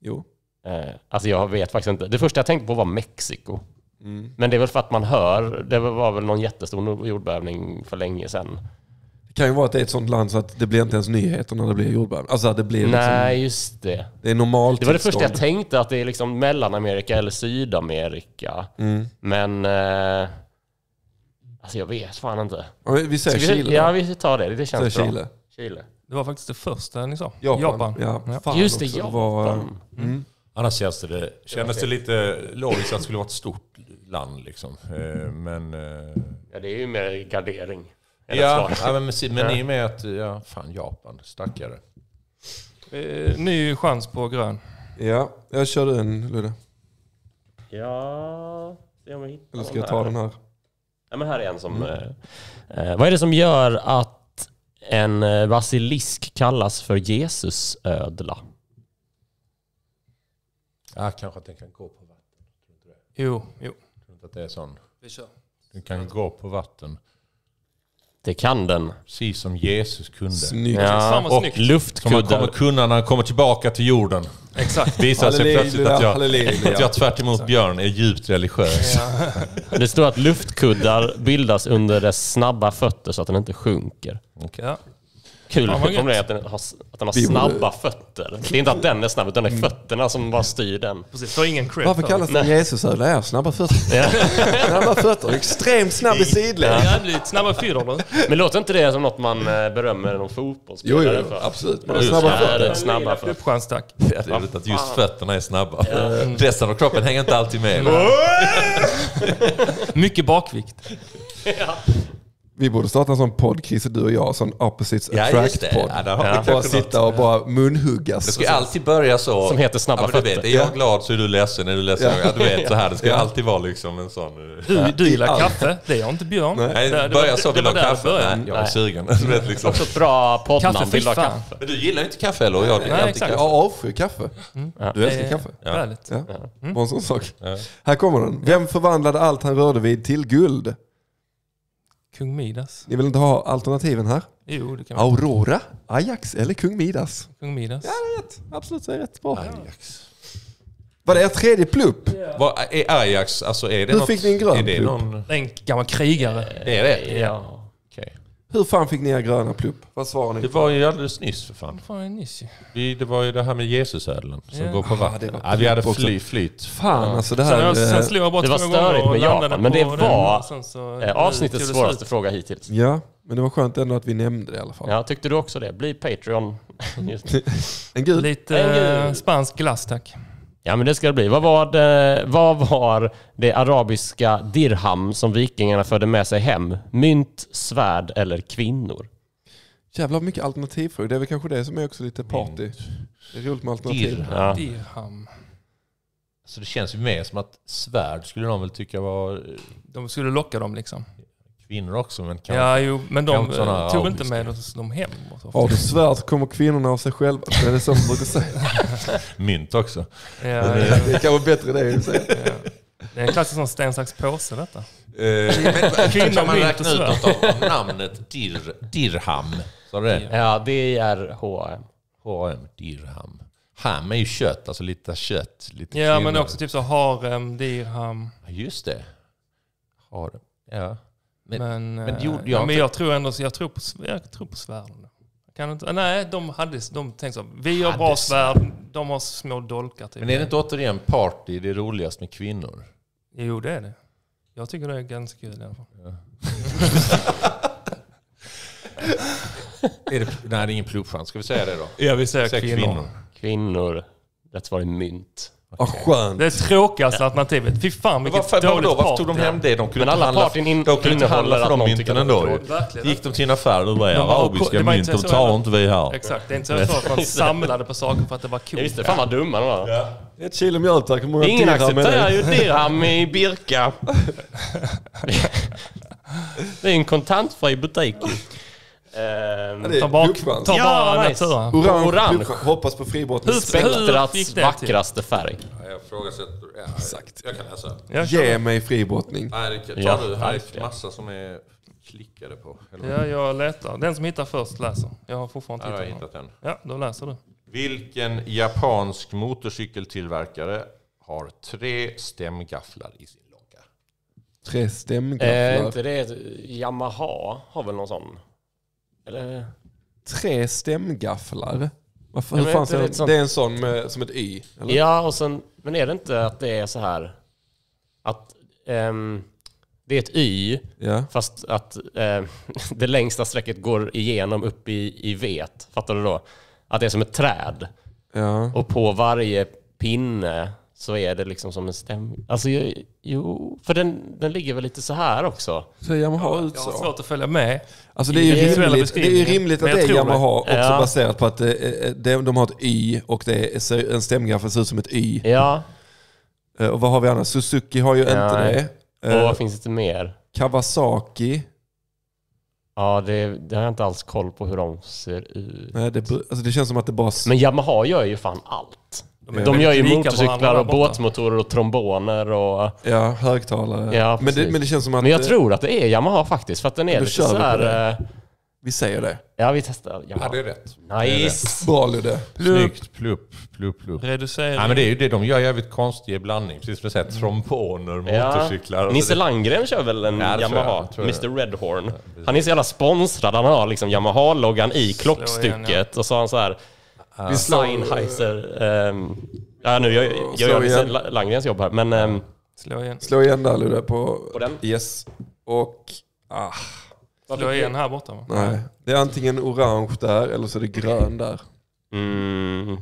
Jo. Eh, alltså jag vet faktiskt inte. Det första jag tänkte på var Mexiko. Mm. Men det är väl för att man hör, det var väl någon jättestor jordbävning för länge sedan. Det kan ju vara att det är ett sånt land så att det blir inte ens nyheter när det blir jordbävning. Alltså det blir liksom... Nej, just det. Det är normalt Det var det första jag tänkte, att det är liksom Mellanamerika eller Sydamerika. Mm. Men... Eh, alltså jag vet fan inte. Ja, Vi säger Chile. Ja, vi tar det. Det känns bra. Chile. Chile. Det var faktiskt det första ni sa. Japan. Ja, Ja. Fan Just det, också. Japan. var, eh, mm. Annars känns det, kändes det lite logiskt att det skulle vara ett stort land liksom. Eh, Men... eh, Ja, det är ju mer gardering. Ja, ja, men, men i och med att, ja, fan Japan, stackare. Eh, ny chans på grön. Ja, jag kör du en Ludde. Ja... se om jag hittar Eller ska jag ta här. den här? Ja, men här är en som... Eh, eh, vad är det som gör att en eh, basilisk kallas för Jesusödla? Ja, kanske att den kan gå på vatten. Jo, jo. Jag tror inte att det är sån. Vi kör. Den kan gå på vatten. Det kan den. Precis som Jesus kunde. Snyggt. Fan vad och snyggt. Som han kommer luftkuddar. kunna när han kommer tillbaka till jorden. Exakt. Visar sig plötsligt att jag, halleluja. att jag tvärt emot Björn är djupt religiös. Det står att luftkuddar bildas under dess snabba fötter så att den inte sjunker. Ja. Kul vad formulering gött. att den har, att den har snabba fötter. Det är inte att den är snabb, utan det är fötterna som bara styr den. Precis, får ingen cred Varför för kallas den Jesusödla? Ja, snabba fötter. Ja. snabba fötter. Extremt snabb i sidled. Ja, lite snabba fyra då. Men låter inte det som något man eh, berömmer någon Jo, fotbollsspelare jo, för? absolut. Men Just snabba fötter. Ja, snabba fötter. Uppchans tack. Det är roligt att just fötterna är snabba. Resten av kroppen hänger inte alltid med. Mycket bakvikt. Vi borde starta en sån podd, Chris och du och jag, sån opposites Ja, attract-podd. Ja, Bara sitta och bara munhuggas. Det ska ju alltid börja så. Som heter snabba ja, fötter. vet, Är jag Ja. glad så är du ledsen. Är du ledsen? Ja. Ja. du vet så här. Det ska alltid vara liksom en sån... eh, Du, du gillar kaffe. Det gör inte Björn. Nej, Det- det börja så. det Vill du ha kaffe? Nej, jag är Nej. sugen. Du vet, liksom. Också ett bra poddnamn. Kaffe, Vill du ha kaffe? Men du gillar ju inte kaffe eller? Jag Nej, exakt. kaffe. Jag avskyr kaffe. Ja. Du älskar kaffe? Härligt. Ja, bara en sån sak. Här kommer den. Vem förvandlade allt han rörde vid till guld? Kung Midas. Ni vill inte ha alternativen här? Jo, det kan vara Aurora, Ajax eller kung Midas? Kung Midas. Ja, det är rätt. Absolut, det är rätt bra. Ajax. Var det er tredje plupp? Vad är Ajax? Alltså är det Hur något, fick ni en grön Är det plupp? någon... Det är en gammal krigare. Det är det? Ja. Hur fan fick ni er gröna plupp? Vad svarar Det ni? var ju alldeles nyss för fan. Fan är nyss? Vi, det var ju det här med Jesusödlan som Ja. går på Ah, vatten. det ja, vi hade fly, flyt. Fan alltså det Sen, här... jag, sen eh, slog jag bara Det var två gånger störigt och med landade Japan, men på det den, var, och sen så- Eh, avsnittets det svåraste slut. fråga hittills. Ja, men det var skönt ändå att vi nämnde det i alla fall. Ja, tyckte du också det? Bli Patreon. Just. En gul? Lite En eh, gul. spansk glass tack. Ja, men det ska det bli. Vad var det, vad var det arabiska dirham som vikingarna förde med sig hem? Mynt, svärd eller kvinnor? Jävlar mycket alternativfrågor. Det är väl kanske det som är också lite party. Det är roligt med alternativ. Dirr. Ja. Dirham. Så det känns ju mer som att svärd skulle de väl tycka var De skulle locka dem liksom. Kvinnor också. Men kan Ja, jo, men de kanske eh, tog inte arabiska. med oss- dem hem. Har du svärd kommer kvinnorna av sig själva. Det är det som man brukar säga. mynt också. Ja, Det ja, är kanske bättre det. ja. Det är en klassisk sån sten, sax, påse detta. Eh, Kvinnor, kan man räkna ut något av dirr, dirr, dirham? Sa du det? Ja, D-I-R-H-A-M. H-A-M, dirham. Ham är ju kött, alltså lite kött. Lite Ja, men kvinnor. också typ så harem, dirham. Just det. Har Ja. Men, Men, men eh, gjorde jag ja, men jag tror ändå jag tror på, jag tror på svärden. Kan inte, nej, de hade de tänkte så. Vi har bra svärd, de har små dolkar. Typ. men är det inte återigen party det är roligast med kvinnor? Jo, det är det. Jag tycker det är ganska kul i alla fall. Är det, nej, det är ingen pluppchans. Ska vi säga det då? Jag vill säga Säg kvinnor. kvinnor. Kvinnor. Rätt svar är mynt. Ah, skönt. Det är tråkigaste alternativet. Fy fan vilket Varför, dåligt vadå, varför tog de hem det? De kunde Men inte alla handla, partyn in- de kunde inte handla för de mynten ändå ju. Gick de till en affär och bara, De bara, arabiska mynt, de tar inte vi här. Exakt, det är inte så att man samlade på saker för att det var coolt. Jag visste, fan vad dumma de var. Ett kilo mjöl tack. Hur många Ingen accepterar ju dirham i Birka. Det är en kontantfri butik. Är Ta pluppchans. ta Ja, bara nice. natura. Orange, Orange. Hoppas på fribrottning. Hur- Spektrats gick det till? vackraste färg. Jag ifrågasätter... Ja, Exakt. Jag kan läsa. Jag. Ge mig fribrottning. Nej, det tar Ja, du. Här är massa som är klickade på. Eller, Ja, jag letar. Den som hittar först läser. Jag har fortfarande inte hittat hittat den. en. Ja, då läser du. Vilken japansk motorcykeltillverkare har tre stämgafflar i sin logga? Tre Eh, stämgafflar. inte det Yamaha har väl någon sån? Eller? Tre stämgafflar. Varför, Ja, hur fan det det sånt- Det är en sån med, som ett Y? Eller? Ja, och sen, men är det inte att det är så här att ehm, det är ett Y Ja. fast att eh, det längsta strecket går igenom upp i, i vet. Fattar du då? Att det är som ett träd. ja. Och på varje pinne så är det liksom som en stäm... Alltså, ju- jo, för den, den ligger väl lite så här också. Så Yamaha ut Jag har så. svårt att följa med. Alltså det är ju rimligt, det är rimligt att det är tror det. Yamaha också Ja. baserat på att eh, eh, de, de har ett Y och det är, ser- en stämgaffel ser ut som ett Y. Ja, Eh, Och vad har vi annars? Suzuki har ju inte Nej. det. och vad finns det mer? Kawasaki. Ja, det, det har jag inte alls koll på hur de ser ut. Nej, det, alltså det känns som att det bara... Men Yamaha gör ju fan allt. De gör ju motorcyklar och båtmotorer och tromboner och... Ja, högtalare. Ja, men, det, men det känns som att... Men jag eh, tror att det är Yamaha faktiskt, för att den är lite så här... eh, Vi säger det. Ja, vi testar Ja, det är rätt. Nice! Bra Ludde. Snyggt. Plupp, plupp, plupp. Reducering. Nej, men det är ju det. De gör jävligt konstig blandning. Precis som du säger, tromboner, Ja. motorcyklar. Nisse Landgren kör väl en Ja, Yamaha? jag. Mr Redhorn. Han är så jävla sponsrad. Han har liksom Yamaha-loggan i klockstycket. igen, Och så har han så här... Vi slår, Sennheiser... ehm, ja, nu jag, jag Slå gör igen. Landgrens jobb här. Men... ehm, Slå igen. slå igen där Ludde på... På den? Yes. Och... Ah, Slå igen här borta va? nej. Det är antingen orange där eller så är det grön där. Mm,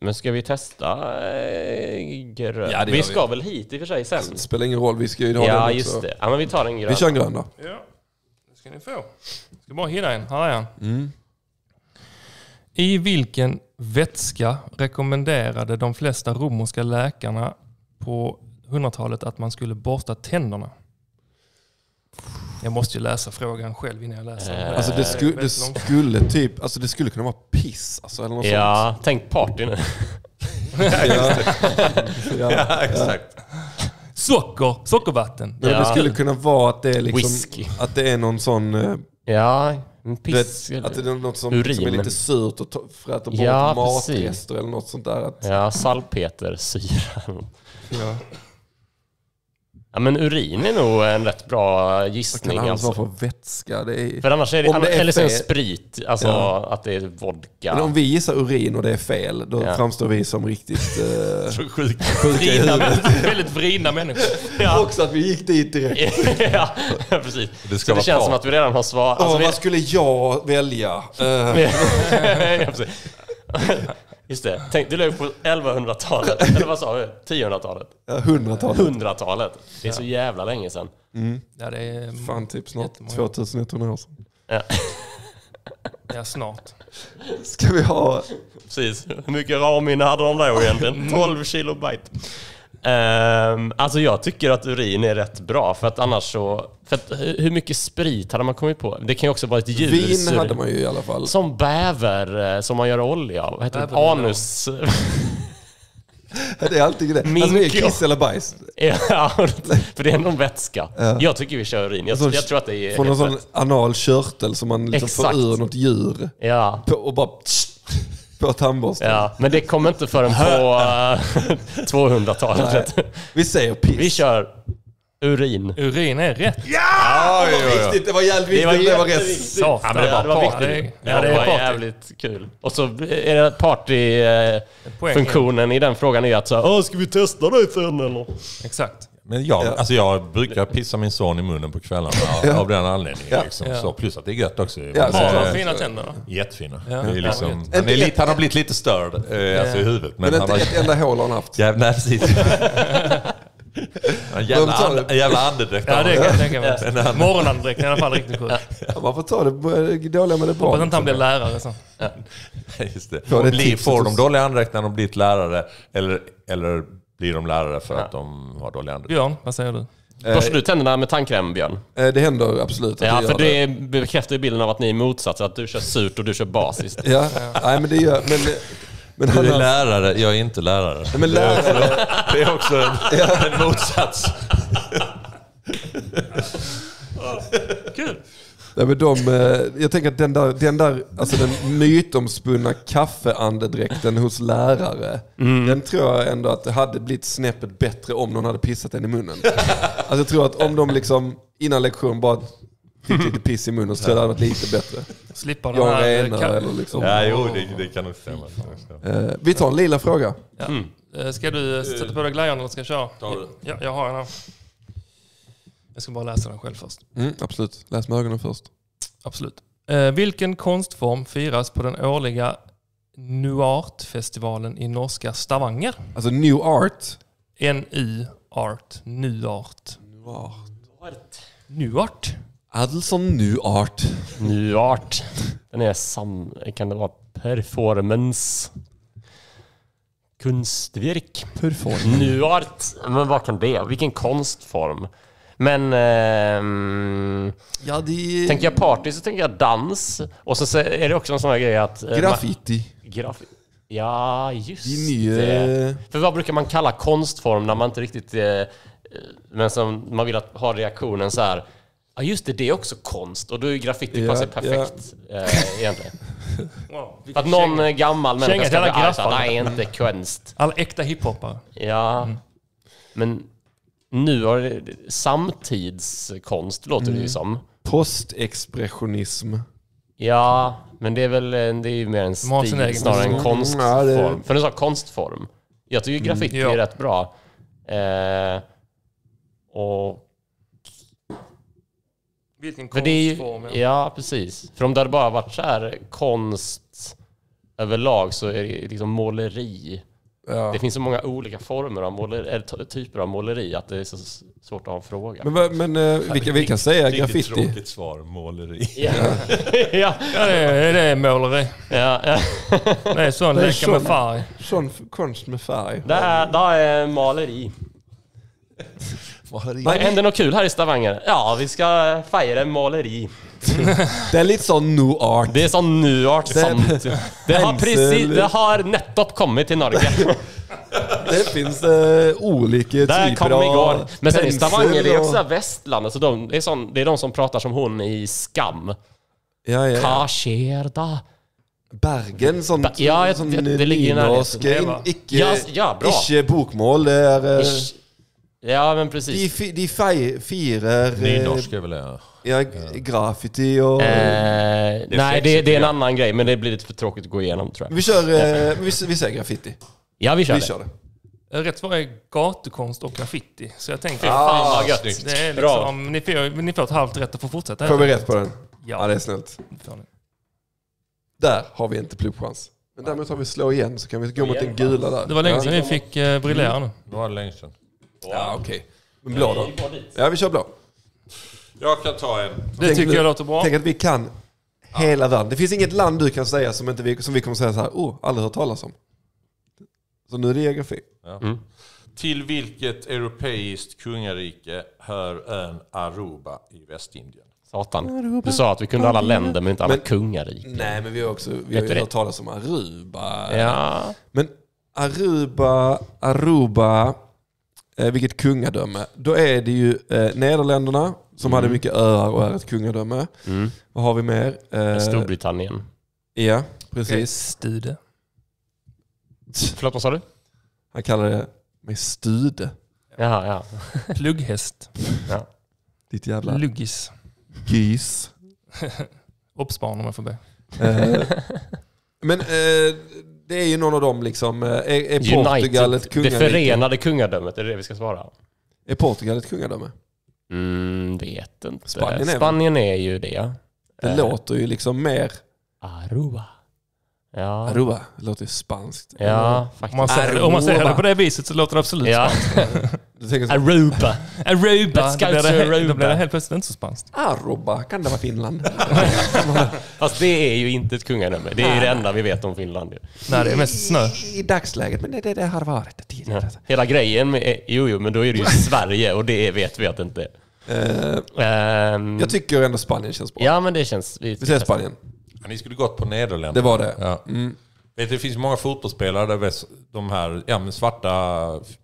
men ska vi testa eh, grön? Ja, vi ska vi. väl hit i och för sig sen. Det spelar ingen roll, vi ska ju ha Ja, den också. just det. Ja, men vi tar en grön. Vi kör en grön då. Ja, det ska ni få. Ska bara hitta en. Här är han. Mm. I vilken vätska rekommenderade de flesta romerska läkarna på 100-talet att man skulle borsta tänderna? Jag måste ju läsa frågan själv innan jag läser den. Alltså det, sku, det skulle typ, alltså det skulle kunna vara piss alltså, eller något Ja, tänk party nu. sånt. Ja. ja. Ja, exakt. Socker, sockervatten. Ja. Det skulle kunna vara att det är liksom, Whisky. att det är någon sån, eh, Ja, en du vet, piss. att det är något som, Urin. som är lite surt och fräter bort Ja, matrester eller något sånt där. Att, Ja, salpetersyra. ja. Ja, men urin är nog en rätt bra Vad kan gissning det annars alltså. för vätska? Det är, För annars är det, det är eller fel- sprit, alltså Ja. att det är vodka. men om vi gissar urin och det är fel, då Ja. framstår vi som riktigt eh, Så sjukt. sjuka i huvudet. väldigt vridna människor. Ja. Också att vi gick dit direkt. ja, precis. Det ska så det vara känns par. som att vi redan har svar. Åh, Alltså, vi- vad skulle jag välja? Eh, Ja. Just det. Tänk, du lever på 1100-talet. Eller vad sa du? 1000-talet? Hundratalet. 100-talet. Det är så jävla länge sedan. Ja, det är Fan, typ snart Jättemånga. 2100 år sedan. Ja, ja, snart. Ska vi ha... precis. Hur mycket ramminne hade de då egentligen? 12 kilobyte. Um, alltså jag tycker att urin är rätt bra för att annars så... För att, hur mycket sprit hade man kommit på? Det kan ju också vara ett djur. Vin hade man ju i alla fall. Som bäver eh, som man gör olja av. Vad heter det? Bäverolja. Anus... Det är alltid det. Mink Alltså det är kiss eller bajs. ja, för det är en vätska. Ja. Jag tycker vi kör urin. Jag, Sån- jag tror att det är Från någon sån anal körtel som man liksom får ur något djur. Ja. På, och bara... På tandborsten. Ja, men det kommer inte förrän på eh, 200-talet. Vi säger piss. Vi kör urin. Urin är rätt. Ja, det var viktigt. Det var jävligt viktigt. Det var, rätt. jätteviktigt. Satan, Ja, men det, var, det var viktigt. Ja, Ja, det det var jävligt kul. Och så är det party... Eh, i den frågan är att så här, ska vi testa dig sen eller? Exakt. Men jag, Ja. alltså jag brukar pissa min son i munnen på kvällarna av den anledningen. Liksom. Ja. Så, plus att det är gött också. Ja, Har han fina tänder? Jättefina. Ja. Det är Ja, liksom, han, är lite, han har blivit lite störd eh, alltså i huvudet. Men, Men han inte har... ett enda hål har han haft. Ja, nej, precis. En jävla, and, en jävla andedräkt Ja, har det han. kan jag tänka mig. Morgonandedräkten är i alla fall riktigt cool. Ja, man får ta det dåliga med det bra. Hoppas inte han blir lärare sen. Just det. Får det blir, får de dåliga andedräkt när de blir lärare? Eller, eller blir de lärare för att de har dåliga andedräkt? Björn, vad säger du? Borstar du tänderna med tandkräm, Björn? Eh, Det händer absolut att Ja, jag för gör det bekräftar ju bilden av att ni är motsatser. Att du kör surt och du kör basiskt. Ja, nej men det gör... Men, men Du är har... lärare, jag är inte lärare. Nej, men lärare... Det är också en, en motsats. Kul! Nej, men de, eh, jag tänker att den där, den där alltså den mytomspunna kaffeandedräkten hos lärare, den tror jag ändå att det hade blivit snäppet bättre om någon hade pissat den i munnen. Alltså jag tror att om de liksom innan lektion bara fick lite piss i munnen så tror jag det hade varit lite bättre. Slippa den Jan här... Renare ka- eller liksom. Ja, jo, det, det kan nog stämma. Eh, vi tar en lila fråga. Ja. Eh, Ska du sätta på dig glajjorna eller ska jag köra? Tar du. Ja, jag har en här. Jag ska bara läsa den själv först. Mm, absolut, läs med ögonen först. Absolut. Eh, vilken konstform firas på den årliga Nuart-festivalen i norska Stavanger? Alltså new art. NU Art. Nuart. Nuart. Nuart? Adelson new art. Nuart. Den är sam... Kan det vara performance? Kunstverk? Perform. Nuart. Men vad kan det Vilken konstform? Men... ehm, Ja, det tänker jag party så tänker jag dans. Och så är det också en sån här grej att... eh, graffiti. Graffi... Ja, just Det nya... det. För vad brukar man kalla konstform när man inte riktigt... Eh, eh, men som man vill att ha reaktionen så här. Ja just det, det är också konst. Och då är graffiti Ja, passar perfekt eh, egentligen. Wow. För att någon eh, gammal Känga människa ska bli alla arg nej inte konst. Alla äkta hiphoppare. Ja, men nu har det samtidskonst låter Mm. det ju som. Postexpressionism. Ja, men det är väl det är ju mer en stil snarare än Mm, konstform. ja, det- För du sa konstform. Jag tycker graffiti Ja. är rätt bra. Eh, och Vilken är ju, konstform? ja, precis. För om det hade bara varit så här konst överlag så är det liksom måleri. Ja. Det finns så många olika former av måleri, eller ty- typer av måleri att det är så svårt att ha en fråga. Men, men eh, vi, kan, vi kan säga Riktigt graffiti. tråkigt svar, måleri. Ja, ja, Ja, det är, det är måleri. ja, ja. Det är sån Det är leka med sån- färg. Sån konst med färg. Det är, det är måleri. måleri. Vad händer något kul här i Stavanger? Ja, vi ska fira måleri. Det är lite sån new art. Det är sån nyart Det- sånt. Det har, precis, det har nettopp kommit till Norge. Det finns eh, olika Där typer kom av igår. Men sen i Stavanger, det är också och- västlandet. Så de, det, är sån, det är de som pratar som hon i Skam. Ja, ja, ja. Kasherda. Bergen, sånt, Ba- ja, jag- sån det- det ligger i icke, Ja, ja, bra. icke bokmål. Det är, eh, Ish. Ja, men de, precis. fi- de fi- firar eh, Nynorsk är väl det? ja, graffiti och... Eh, nej, det, det är en annan grej, men det blir lite för tråkigt att gå igenom tror jag. Vi kör, eh, vi, vi säger graffiti. Ja, vi kör Vi det. kör det. Eh, Rätt svar är gatukonst och graffiti. Så jag tänker Fan vad gött. det är Bra. liksom, ni, får, ni får ett halvt rätt att få fortsätta. Får vi rätt på den? Ja. Ja, det är snällt. det. Där har vi inte pluggchans. Men däremot har vi slå igen så kan vi gå mot den gula där. Det var länge sedan vi fick eh, briljera nu. Det var länge sedan. Ja, okej. Men blå då? Ja, vi kör blå. Jag kan ta en. Det Tänk tycker jag låter bra. Tänk att vi kan hela världen. Det finns inget land du kan säga som, inte vi, som vi kommer säga så här, oh, aldrig hört talas om. Så nu är det geografi. Till vilket europeiskt kungarike hör ön Aruba i Västindien? Satan. Du sa att vi kunde alla länder men inte alla Men- kungarik. Nej, men vi har också vi har ju hört talas om Aruba. Ja. Men Aruba, Aruba, eh, vilket kungadöme. Då är det ju eh, Nederländerna som hade mycket öar och är ett kungadöme. Mm. Vad har vi mer? Eh, Storbritannien. Ja, precis. Stude. Förlåt, vad sa du? Han kallar det med stude. Jaha, ja. Plugghäst. ja. Ditt jävla Luggis. gys. Obsbarn om jag får be. Eh, men eh, det är ju någon av dem liksom. eh, Är, är Portugal ett United. Det kungarike? förenade kungadömet, är det det vi ska svara? Är Portugal ett kungadöme? Mm, vet inte. Spanien är Spanien är ju det. Det Eh, låter ju liksom mer... Aruba. Ja, Aruba, det låter spanskt. ja Om faktiskt. man, säger, om man säger det på det viset så låter det absolut Ja. Så, Aruba. Aruba, to det, Aruba. då blir det helt plötsligt inte så spanskt. Aruba, kan det vara Finland? Fast det är ju inte ett kungadöme. Det är ju det enda vi vet om Finland. ju. Nej, det är mest snö. I, I dagsläget, men det, det, det har varit tidigare. Hela grejen med... Jo, jo, men då är det ju Sverige och det vet vi att det inte är. Eh, Ehm, jag tycker ändå Spanien känns bra. Ja, men det känns... Vi säger Spanien. Ja, ni skulle gått på Nederländerna. Det var det. Ja. Mm. Vet du, det finns många fotbollsspelare där de här ja, men svarta...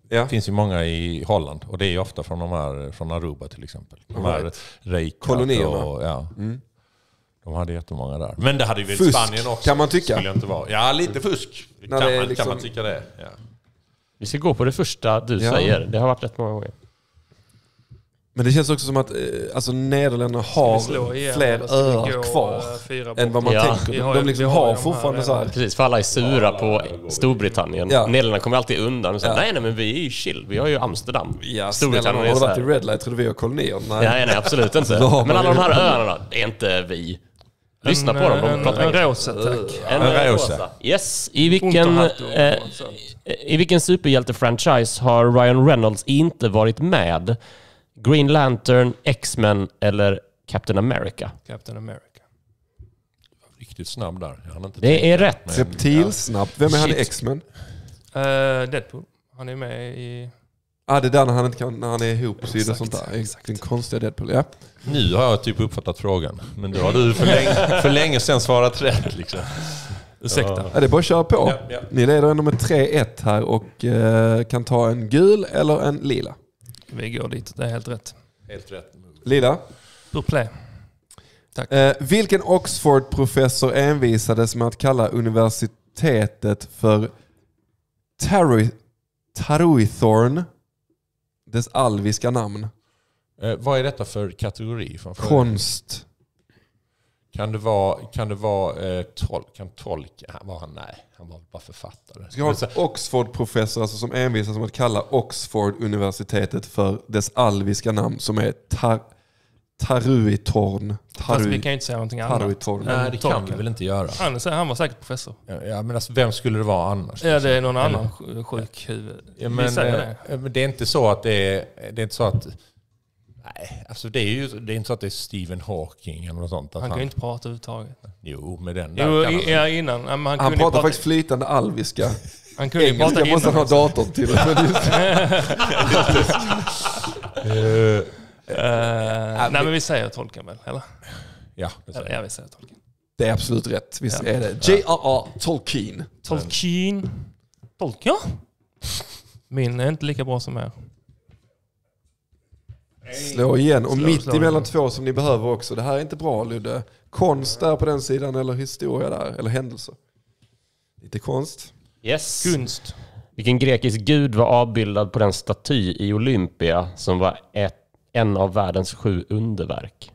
Ja. Det finns ju många i Holland. Och det är ju ofta från de här, från Aruba till exempel. De här Right. Reykjavik Kolonierna. Och, ja. Mm. De hade jättemånga där. Men det hade ju Fusk, Spanien också. kan man tycka. Skulle jag inte vara. Ja, lite fusk. Kan, man, liksom- kan man tycka det. Ja. Vi ska gå på det första du Ja. säger. Det har varit rätt många gånger. Men det känns också som att eh, alltså, Nederländerna har fler öar kvar eh, än vad man Ja. tänker. De, har de liksom har har de här fortfarande så här... Precis, för alla är sura på Storbritannien. Ja. Nederländerna kommer alltid undan och säger Ja. nej, nej, men vi är ju chill. Vi har ju Amsterdam. Ja, snälla, Storbritannien har är du så varit i här. Red Light? Trodde vi var kolonier? Nej. Nej, nej, absolut inte. Har Men alla de här öarna då? Det är inte vi. Lyssna på dem, de en, pratar en, engelska. rosa, tack. En En rosa. rosa. Yes. I vilken, eh. I vilken superhjälte-franchise har Ryan Reynolds inte varit med? Green Lantern, X-Men eller Captain America? Captain America. Riktigt snabb där. Jag hann inte Det är rätt. Men- Reptilsnabbt. Vem är han i Shit. X-Men? Uh, Deadpool. Han är med i... Ah, det är där när han, inte kan, när han är ihopsydd och Exakt, sånt där. exakt. Den konstiga Deadpool, ja. Nu har jag typ uppfattat frågan. Men då har du för länge, för länge sedan svarat rätt. Liksom. Ursäkta. ja. Det är bara att köra på. Ja, ja. Ni leder ändå med 3-1 här och eh, kan ta en gul eller en lila. Vi går dit, det är helt rätt. Helt rätt. Lila. Pur play. Eh, vilken Oxford-professor envisades med att kalla universitetet för Tarry, Taruithorn, dess alviska namn? Eh, vad är detta för kategori? Konst. Kan det vara, kan det vara eh, tolk? Kan tolk? Han var han? Nej, han var bara författare. Ska ha en Oxford-professor alltså, som envisas med att kalla Oxford-universitetet för dess alviska namn som är tar, Taruitorn. Fast vi kan ju inte säga någonting annat. Taruitorn. Nej, det kan vi väl inte göra? Han, han var säkert professor. Ja, Ja, men alltså, vem skulle det vara annars? Ja, det är någon annan sj- sjuk huvud. Ja, vi men, säger det. eh, men det är inte så att det är... Det är inte så att... Nej, alltså det är ju det är inte så att det är Stephen Hawking eller något sånt. Att Han han, kan ju inte prata överhuvudtaget. Jo, med den där Jo, i, ja, innan. Ja, men han, Han kunde ju pratar prata, faktiskt flytande alviska. han kunde ju prata Engelska måste han ha innan. datorn till. Uh, nej, men vi säger tolken väl? Eller? Ja, det säger ja, vi säger tolken. det är absolut rätt. Visst är det. J.R.R. Tolkien. Tolkien. Tolkien? Min är inte lika bra som er. Slå igen. Och Slå, mitt slå emellan två som ni behöver också. Det här är inte bra Ludde. Konst där på den sidan eller historia där. Eller händelser. Lite konst. Yes. Gunst. Vilken grekisk gud var avbildad på den staty i Olympia som var ett, en av världens sju underverk?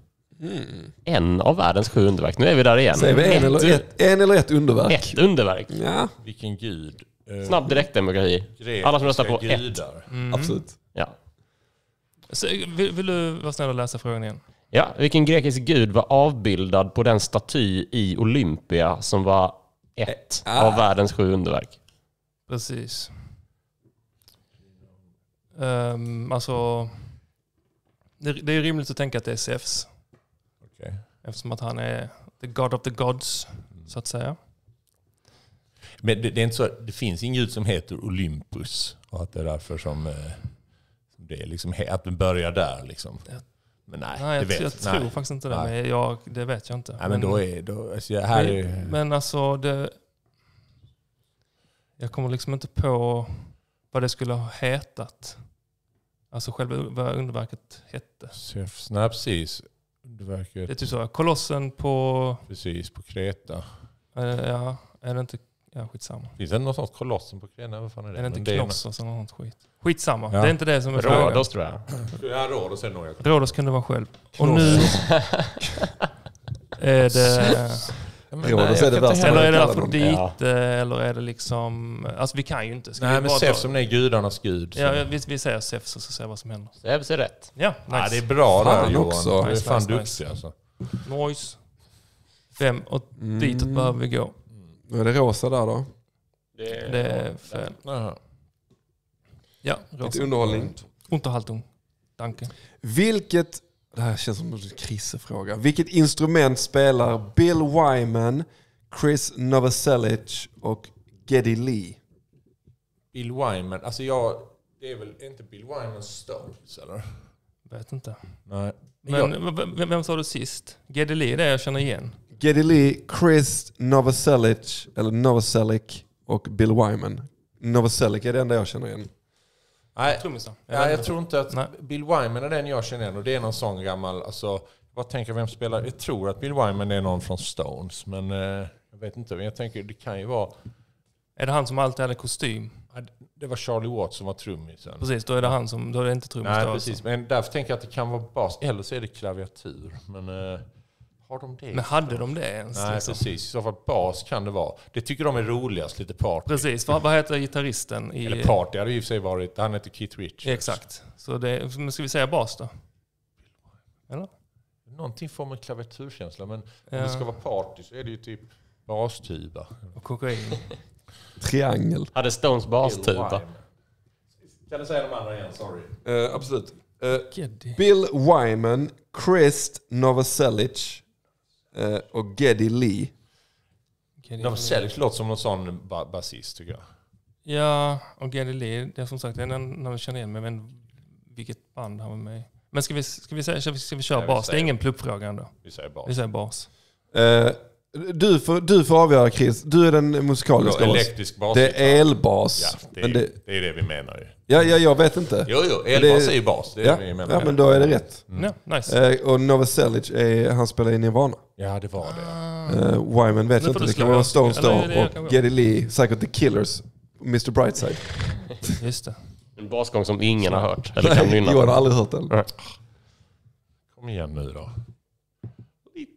En av världens sju underverk. Nu är vi där igen. Säger vi en eller ett, en eller ett underverk? Ett underverk. Ja, Vilken gud. Eh, Snabb direktdemokrati. Alla som röstar på ett. gudar. absolut. Ja. Så, vill, vill du vara snäll och läsa frågan igen? ja. Vilken grekisk gud var avbildad på den staty i Olympia som var ett Ah. av världens sju underverk? Precis. Um, alltså, det, det är rimligt att tänka att det är Zeus. Okej. Eftersom att han är the God of the Gods, så att säga. Men det, det, är inte så, det finns ingen gud som heter Olympus. Och att det är därför som, eh, som det är liksom, att den börjar där. Liksom. Men nej, Nej, det jag, vet jag tror nej. faktiskt inte det. Nej. Men jag, det vet jag inte. Nej, men då är... Då, alltså, här är men, men alltså, det, jag kommer liksom inte på vad det skulle ha hetat. Alltså själva vad underverket hette. Zeus, nej, precis. Underverket, Det är typ så, kolossen på... precis, på Kreta. eh, ja, är det inte... Ja, skitsamma. Finns det något sånt kolossen på Kreta? Vad fan är det? Är det inte Men det är Knossos eller något skit? Skitsamma, Ja. det är inte det som är frågan. Rhodos tror jag. Ja, Rhodos är nog. Rhodos kunde vara själv. Och nu är det... Men Rhodos är det kan värsta Eller är det kan. Afrodite, eller är det liksom... Alltså vi kan ju inte. Ska Nej, men Zeus som är gudarnas gud. Ja, vi, vi säger Zeus och så ser vi vad som händer. Zeus är rätt. Ja, nice. Ja, det är bra Fan där Johan. också. Du är Nice, fan nice, duktig nice. alltså. Nice. Fem och ditåt Mm. behöver vi gå. Då är det rosa där då. Det Det är fel. Jaha. Ja, Lite rosa. underhållning. Unterhaltung. Danke. Vilket, det här känns som en krisefråga. Vilket instrument spelar Bill Wyman, Chris Novoselic och Geddy Lee? Bill Wyman, alltså jag... Det är väl inte Bill Wyman Stones eller? Vet inte. Nej. Men jag, v- v- vem sa du sist? Geddy Lee, det är jag känner igen. Geddy Lee, Chris Novoselic, eller Novoselic och Bill Wyman. Novoselic är det enda jag känner igen. nej, Trummisen. ja, jag tror inte att Nej. Bill Wyman är den jag känner igen och det är någon sån gammal... Alltså, vad tänker vem spelar? Jag tror att Bill Wyman är någon från Stones, men eh, jag vet inte. Men jag tänker det kan ju vara... Är det han som alltid hade kostym? Det var Charlie Watts som var trummisen. Precis, då är det han som... Då är det inte trummis Nej, precis. alltså. Men därför tänker jag att det kan vara bas. Eller så är det klaviatur. Men eh, har de det? Men hade de det ens? Nej, liksom? precis. I så fall bas kan det vara. Det tycker de är roligast, lite party. Precis. Vad, vad heter gitarristen? I, Eller party hade i och för sig varit. Han heter Keith Richards. Exakt. Så det, men ska vi säga bas då? Eller? Någonting får med klaviaturkänsla, men om Ja. det ska vara party så är det ju typ bastuba. Och kokain. Triangel. Hade Stones bastuba. Kan du säga de andra igen? Sorry. Uh, absolut. Uh. Bill Wyman, Chris Novoselic och Geddy Lee. Geddy De. Selleck låter som någon sån ba- basist tycker jag. Ja, och Geddy Lee, det är som sagt det är den när jag känner igen mig, men vilket band han var med i. Men ska vi, ska vi, säga, ska vi, ska vi köra Nej, vi bas? Det är ingen pluppfråga ändå. Vi säger bas. Vi säger bas. Eh, du, får, du får avgöra Chris, du är den musikaliska bas. Elektrisk bas. Det är elbas. Ja, det är, men det, det är det vi menar ju. ja, ja, jag vet inte. Jo, jo, det- elbas är ju bas. Det är Ja, det vi menar. ja, men då är det rätt. Ja, nice. Eh, och Novoselic, är, han spelar i Nirvana. Ja, det var det. Uh, Wyman vet jag inte, det kan vara det kan Och. Geddy Lee, säkert The Killers. Mr Brightside. Just det. En basgång som ingen har hört. Eller kan nynna. Johan har aldrig hört den. Kom igen nu då.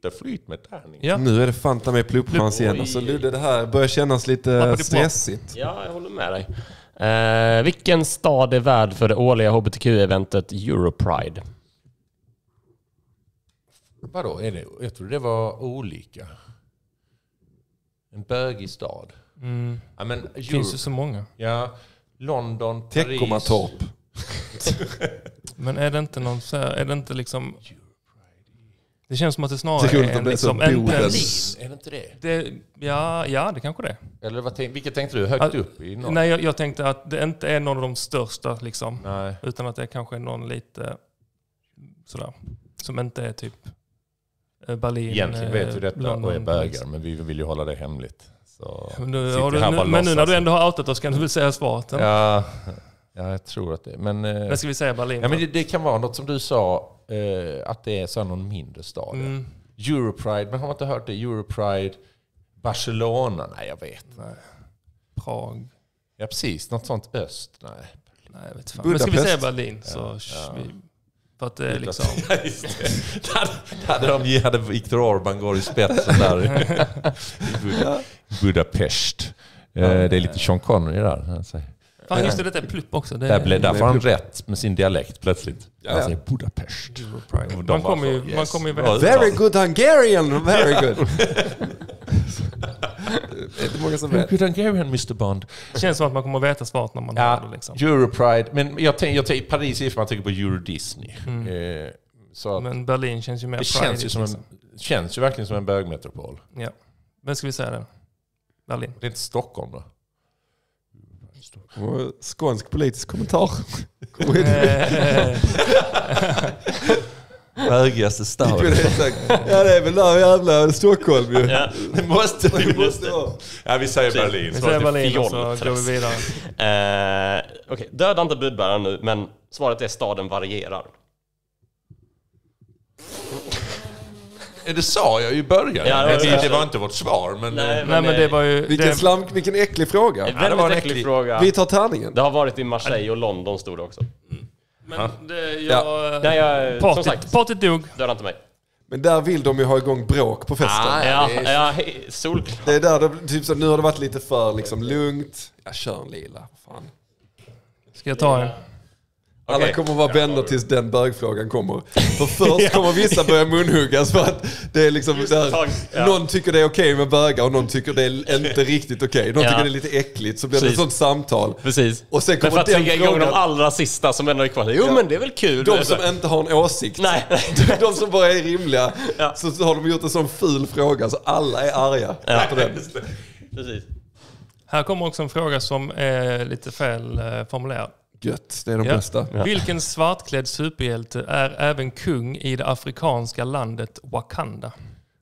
Lite flyt med tärning. Ja. Nu är det fanta med pluppchans igen. Alltså Ludde, det här börjar kännas lite stressigt. Ja, jag håller med dig. Eh, vilken stad är värd för det årliga HBTQ-eventet Europride? Vadå, är det? Jag tror det var olika. En bögig stad. Mm. Ja, men Det finns ju så många. ja, London, Paris. Teckomatorp. Men är det inte någon så här, är det inte liksom... Det känns som att det snarare Det är roligt är om en, liksom, en. Berlin, är det inte det? det, ja, ja, det kanske det är. Eller vad tänk, vilket tänkte du? Högt Att- upp i norr? Nej, jag, jag tänkte att det inte är någon av de största, liksom, Nej. utan att det kanske är någon lite sådär, som inte är typ eh, Berlin, Egentligen vet vi eh, detta London, och är bögar, Paris. men vi vill ju hålla det hemligt. Så Men Nu, du, nu, men nu när du ändå har outat oss kan du väl säga svaret? Ja, ja, jag tror att det. Men, eh, Men ska vi säga Berlin? ja, men det, det kan vara något som du sa, eh, att det är så någon mindre stad. ja. mm, Europride, men har man inte hört det? Europride, Barcelona? Nej, jag vet. nej. Prag? Ja, precis. Något sånt öst? Nej. Nej, jag vet fan. Men ska vi säga Berlin så... ja. Vi, för att det är liksom... Ja, just det. Där, där hade de hade Viktor Orban går i spetsen där. I Budapest. Eh, Det är lite Sean Connery där. Fan just det, detta är plupp också. Det Där, blev, där får han rätt med sin dialekt plötsligt. Ja. Han säger Budapest. De Man kommer ju, så, man yes. kommer ju. Very good Hungarian, very good. det är inte många som vet. Good Hungarian Mr Bond. Känns som att man kommer veta svaret när man hör Ja, det. Liksom. Europride. Men jag tänker, jag tänker Paris är för man tänker på Euro Disney. Eh, så att Men Berlin känns ju mer det känns ju, som liksom. en, känns ju verkligen som en bögmetropol. Ja. Men ska vi säga det? Berlin. Det är inte Stockholm då? Skånsk politisk kommentar. Eh, Bögigaste staden. ja det är väl där jävla Stockholm ju. Ja. Det måste det måste vara. Ja, vi säger Berlin. vi säger Berlin och så går vi vidare. Eh, Okej, döda inte budbäraren nu, men svaret är staden varierar. Det sa jag ju i början. Ja, det var det, det. det var inte vårt svar, men... Nej, Nej men det var ju... Vilken, det, slam, vilken äcklig fråga. Ja, det var väldigt en äcklig äcklig- fråga. Vi tar tärningen. Det har varit i Marseille och London stod det också. men det, jag, Nej, jag, som partyt, sagt, partyt dog. döda inte mig. Men där vill de ju ha igång bråk på festen. Ah, ja, ja, he- solklart. Det är där det, typ så nu har det varit lite för liksom lugnt. Jag kör en lila. Fan. Ska jag ta en? Alla Okej. kommer vara vänner tills den bögfrågan kommer. För först kommer vissa börja munhuggas för att det är liksom tag, ja. någon tycker det är okej med bögar och någon tycker det är inte riktigt okej. Någon Ja. tycker det är lite äckligt. Så blir det ett Precis. sånt samtal. Precis. Och sen Men kommer för att trigga igång de allra sista som ändå är kvar. Jo Ja. men det är väl kul. De som inte har en åsikt. Nej. De som bara är rimliga. Ja. Så, har de gjort en sån ful fråga så alla är arga Ja. efter den. Precis. Här kommer också en fråga som är lite fel eh, formulerad. Gött, det är de Ja. bästa. Vilken svartklädd superhjälte är även kung i det afrikanska landet Wakanda?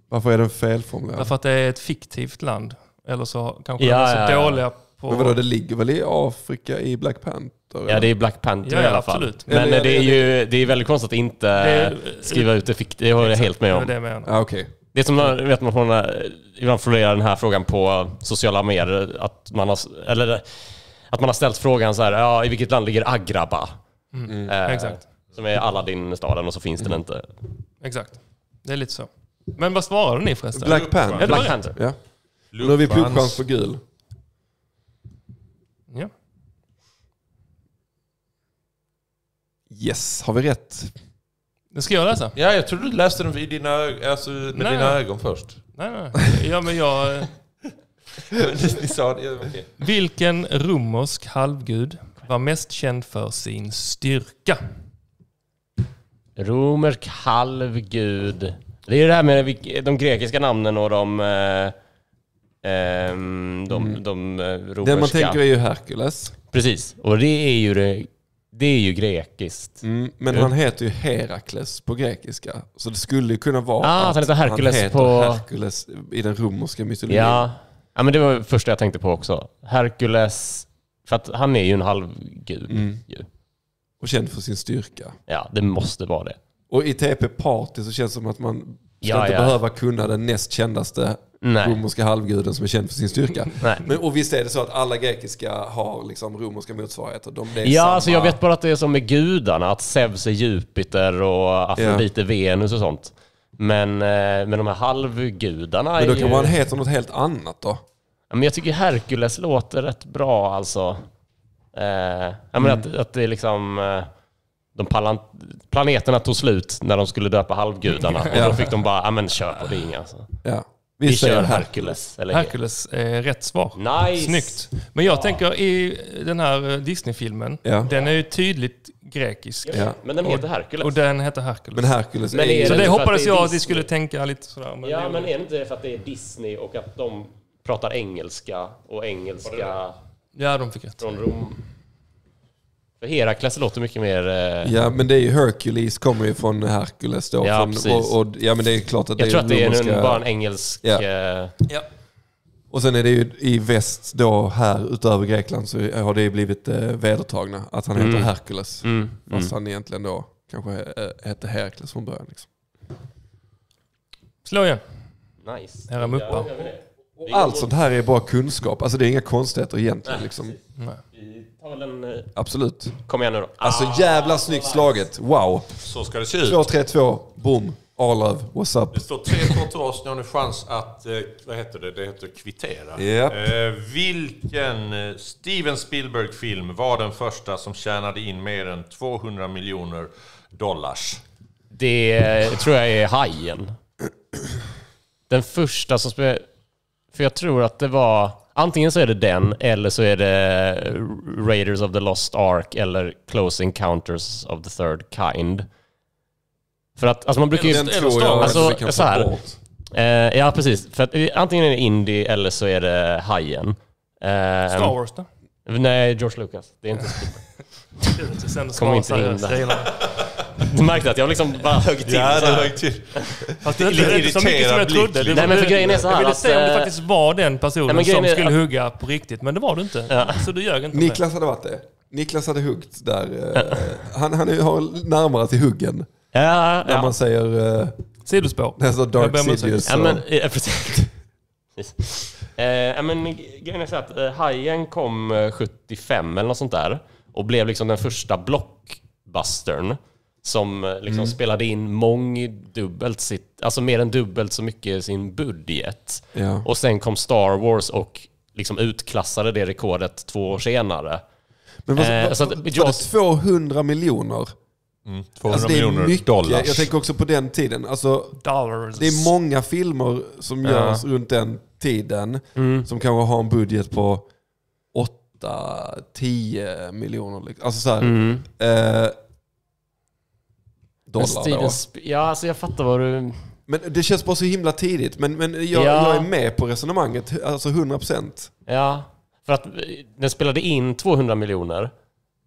Varför är den felformulerad? Därför att det är ett fiktivt land. Eller så kanske Ja, de är så ja, ja. dåliga på... Men vadå, det ligger väl i Afrika i Black Panther? Ja, det är Black Panther Ja, i ja, alla fall. absolut. Men Eller- det är ju det är väldigt konstigt att inte är- skriva ut det. Fick, det håller jag helt med Det är om. det jag menar. Ja, okej. Det är som när- vet man från, eh, ibland florerar den här frågan på sociala medier. Att man har, eller, att man har ställt frågan så här, ja, i vilket land ligger Agraba? Eh, Exakt. Som är Aladdin-staden och så finns den inte. Exakt. Det är lite så. Men vad svarade ni förresten? Black Panther. Ja, Black. Panther. Ja. Nu har vi pluggchans på gul. Ja. Yes, har vi rätt? Det ska jag läsa? Ja, jag trodde du läste den vid dina, alltså, med Nej. dina ögon först. Nej, nej. Ja, men jag... eh, Ni sa det, okej. Vilken romersk halvgud var mest känd för sin styrka? Romersk halvgud. Det är det här med de grekiska namnen och de... Eh, ehm, de, de eh, romerska. Den man tänker är ju Herkules. Precis. Och det är ju, det, det är ju grekiskt. Mm, men Ja. han heter ju Herakles på grekiska. Så det skulle ju kunna vara Ah, att han heter Herkules han heter på- Herkules i den romerska mytologin. Ja. Ja, men det var det första jag tänkte på också. Herkules, för att han är ju en halvgud. Mm. Ju. Och känd för sin styrka. Ja, det måste vara det. Och i TP Party så känns det som att man ska Ja, inte ja. behöva kunna den näst kändaste Nej. romerska halvguden som är känd för sin styrka. Nej. Men, och visst är det så att alla grekiska har liksom romerska motsvarigheter? De, Ja, samma- alltså jag vet bara att det är som med gudarna, att Zeus är Jupiter och Afrodite är Venus och sånt. Men, eh, men de här halvgudarna Men då kan ju... man heter något helt annat då? Men jag tycker Herkules låter rätt bra alltså. Eh, Mm. att, att det är liksom... Eh, de palan- planeterna tog slut när de skulle döpa halvgudarna. Och Ja. då fick de bara, ja men kör på det inga alltså. Ja. Vi, Vi säger kör Herkules. Herkules. Eller Herkules är rätt svar. Nice! Snyggt. Men jag tänker i den här eh, Disney-filmen, Ja. den är ju tydligt grekisk. Ja. Men den heter Herkules. Och den heter Herkules. Men Herkules Men är, så det det hoppades jag att vi skulle tänka lite sådär. Men ja, det- men är det inte för att det är Disney och att de pratar engelska och engelska Ja, de fick rätt. från Rom? För Herakles låter mycket mer... Eh, Ja men det är ju Hercules kommer ju från Herkules då. Ja, från, precis. och, och, ja men det är klart att jag det tror är att det är romerska- en, bara en engelsk... Ja. Eh, Och sen är det ju i väst då här utöver Grekland så har det ju blivit eh, vedertagna att han heter Mm. Herkules. mm, Fast mm. han egentligen då kanske eh, hette Herakles från början. Liksom. Slå igen. Nice. Era muppar. Ja, gör vi det. Och allt sånt här är bara kunskap. Alltså det är inga konstigheter egentligen. Liksom. Nej. Vi tar väl en... eh, Absolut. Kom igen nu då. Alltså jävla snyggt slaget. Wow. Så ska det se ut. 2-3-2. Boom. Arlöv. What's up? Det står 3-2 till oss. Nu har ni chans att, eh, vad heter det? Det heter kvittera. Japp. Eh, vilken Steven Spielberg-film var den första som tjänade in mer än 200 miljoner dollars? Det tror jag är Hajen. Den första som spelade... För jag tror att det var... Antingen så är det den, eller så är det Raiders of the Lost Ark, eller Close Encounters of the Third Kind. För att, alltså man brukar ju... Den tror jag Alltså, vi kan så här. bort. Eh, ja, precis. För att, eh, antingen är det Indie, eller så är det Hajen. Eh, Star Wars då? Nej, George Lucas. Det är inte Spielberg. Kommer inte in där. Du märkte att jag liksom bara högg till. Ja, så det högg till. Fast det är Lite inte så mycket som jag trodde. Det Nej, men för grejen är så jag här ville att, se om det eh, faktiskt var den personen Nej, men grejen som skulle hugga på riktigt. Men det var det inte. Ja. Så du ljög inte. Niklas hade varit det. Niklas hade huggt där. eh, han, han är- har närmare till huggen. Ja, När ja. man säger uh, Sidospår. Jag Dark. Sidious. Ja, men, eh, precis. Eh, ja, men grejen är så att eh, Hajen kom eh, 75 eller något sånt där och blev liksom den första blockbustern. Som eh, liksom spelade in mångdubbelt sitt, alltså mer än dubbelt så mycket sin budget. Ja. Och sen kom Star Wars och liksom utklassade det rekordet två år senare. Men vad, Eh, vad, så att var det Jaws- 200 miljoner? 200 Alltså det är miljoner mycket. dollar. Jag tänker också på den tiden. Alltså, Dollars. det är många filmer som görs runt den tiden Mm. som kanske har en budget på 8-10 miljoner. liksom. Alltså så här, Mm. eh, dollar då. Ja, alltså jag fattar vad du... Men det känns bara så himla tidigt. Men, men jag, Ja. jag är med på resonemanget, alltså 100%. Ja, för att eh, den spelade in 200 miljoner.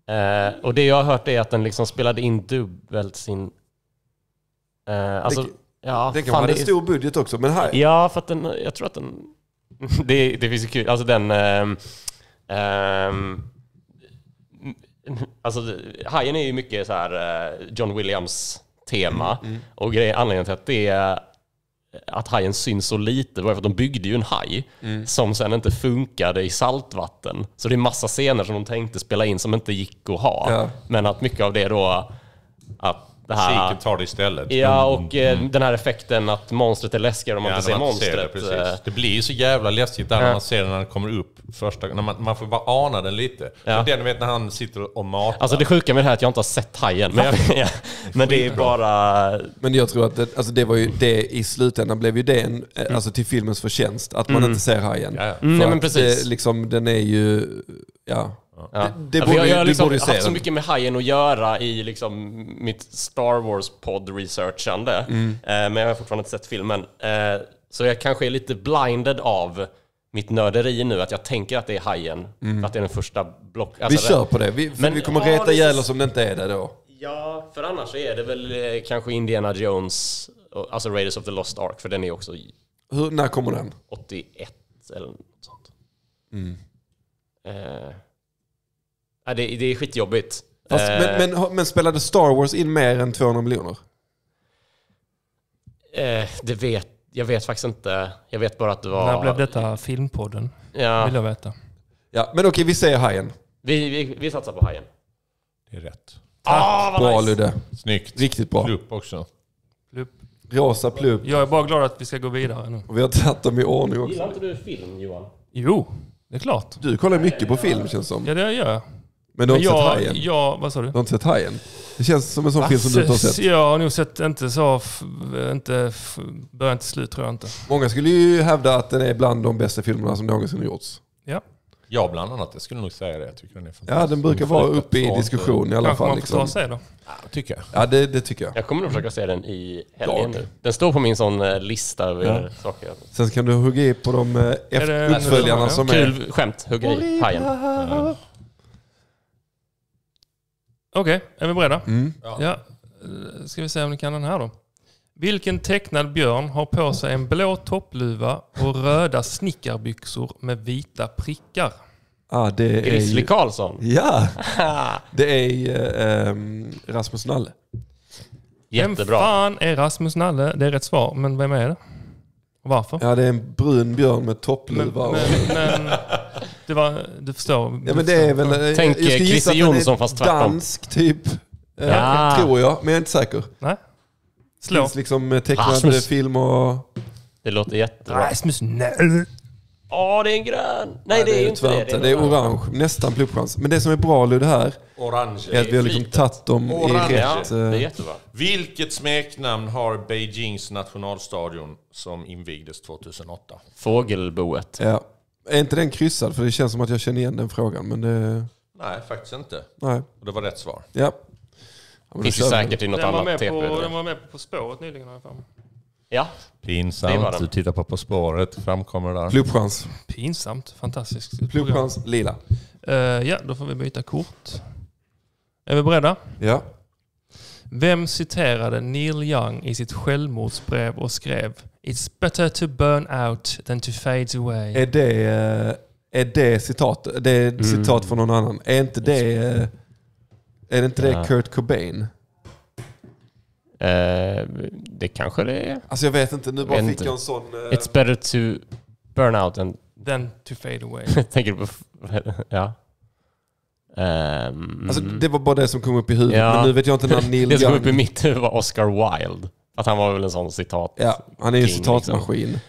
Eh, och det jag har hört är att den liksom spelade in dubbelt sin... Eh, alltså, Det- ja, Den kan fan, ha en stor budget också, men här... Ja, för att den, jag tror att den... det, det finns ju kul, alltså den... ehm, alltså, Hajen är ju mycket så här eh, John Williams tema. Och grejen, anledningen till att det är att hajen syns så lite var för att de byggde ju en haj som sen inte funkade i saltvatten. Så det är massa scener som de tänkte spela in som inte gick att ha. Ja. Men att mycket av det då, att det här... Musiken tar det istället. Ja, och eh, den här effekten att monstret är läskigare om man Ja, inte när ser man monstret. det, eh, precis. det blir ju så jävla läskigt där när Ja. man ser den när den kommer upp första när man, man får bara ana den lite. Ja. Den vet när han sitter och matar. Alltså det sjuka med det här är att jag inte har sett hajen. Men, jag, men det är bara... Men jag tror att det, alltså det var ju det i slutändan blev ju det en, eh, alltså till filmens förtjänst, att man inte ser hajen. Ja, ja. För Mm, ja, att men precis. Det, liksom, den är ju, ja. Ja. Det, det Ja, borde, jag, har liksom haft så mycket med hajen att göra i liksom mitt Star Wars-podd-researchande. Mm. Eh, men jag har fortfarande inte sett filmen. Eh, så jag kanske är lite blinded av mitt nörderi nu, att jag tänker att det är hajen. För att det är den första block... Mm. Vi alltså, kör på det. Vi, för Men- vi kommer ja, reta ihjäl oss om det inte är det då. Ja, för annars är det väl eh, kanske Indiana Jones, alltså Raiders of the Lost Ark, för den är också Hur, när kommer den? 81 eller något sånt. Mm. Ja, det, det är skitjobbigt. Fast, Eh, men, men, men spelade Star Wars in mer än 200 miljoner? eh, det vet, jag vet faktiskt inte. Jag vet bara att det var... När blev detta Filmpodden? Ja, Vill jag veta. Ja, men okej, vi säger hajen. vi, vi, vi satsar på hajen. Det är rätt. Ah, vad Bra nice. Ludde. Snyggt. Riktigt bra. Plupp också. Plupp. Rosa plupp. Jag är bara glad att vi ska gå vidare nu. Och vi har tagit dem i ordning också. Gillar inte du film Johan? Jo, det är klart. Du kollar mycket på film känns som. Ja, det gör jag. Men du har Men inte sett jag, hajen? jag, vad sa du? Du har inte sett hajen? Det känns som en sån film som du inte har sett. Jag har nog sett, inte så, inte början till slut tror jag inte. Många skulle ju hävda att den är bland de bästa filmerna som någonsin gjorts. Ja, Jag bland annat, jag skulle nog säga det. Jag tycker den är fantastisk. Ja, den brukar vara uppe i diskussion i alla kanske fall. man får ta och Liksom. se då. Ja, tycker jag. Ja, det, det tycker jag. Jag kommer nog försöka se den i helgen nu. Den står på min sån eh, lista över Ja. saker. Sen kan du hugga i på de eh, uppföljarna som är... Kul skämt, hugga i hajen. Okej, är vi beredda? Mm. Ja. eh, Ska vi se om ni kan den här då. Vilken tecknad björn har på sig en blå toppluva och röda snickarbyxor med vita prickar? Ah, det är Grizzly. Karlsson. Ja! Det är eh, ehm, Rasmus Nalle. Vem Jättebra. fan är Rasmus Nalle? Det är rätt svar, men vem är det? Och varför? Ja, det är en brun björn med men, toppluva. och... men, men det var, du förstår. Ja du men det är väl... Tänk, jag ska eh, gissa Christer att den är Jonsson fast tvärtom. Dansk typ. Eh, Ja. Tror jag, men jag är inte säker. Nej? Det Slå. finns liksom eh, tecknad Rasmus. film och... Det låter jättebra. Rasmus Nalle. Åh, det är en grön! Nej, det är ju inte det. Det är orange. Nästan pluppchans. Men det som är bra Ludde här Orange. är att vi har liksom flitet. tagit dem Orange. i Ja, rätt... det är eh, jättebra. Vilket smeknamn har Beijings nationalstadion som invigdes 2008? Fågelboet. Ja. Är inte den kryssad? För det känns som att jag känner igen den frågan. Men det... Nej, faktiskt inte. Nej. Och det var rätt svar. Ja. ja Finns ju säkert i något Den var, annat med TP. på, den var med på På spåret nyligen har jag för. Ja, Pinsamt. Du tittar på På spåret. Framkommer där. Pluppchans. Pinsamt. Fantastiskt. Pluppchans. Lila. Eh, ja, då får vi byta kort. Är vi beredda? Ja. Vem citerade Neil Young i sitt självmordsbrev och skrev It's better to burn out than to fade away. Är det, eh, är det citat? Det är Mm. citat från någon annan. Är inte det... eh, Är det inte det Ja. Kurt Cobain? eh, det kanske det är. Alltså jag vet inte, nu bara fick jag en sån... eh, It's better to burn out än... Then to fade away. Tänker du på... Ja. Ehm, Alltså, det var bara det som kom upp i huvudet. Ja. Men nu vet jag inte när Neil det som kom Young... upp i mitt huvud var Oscar Wilde. Att han var väl en sån citat. Ja, han är ju en citatmaskin.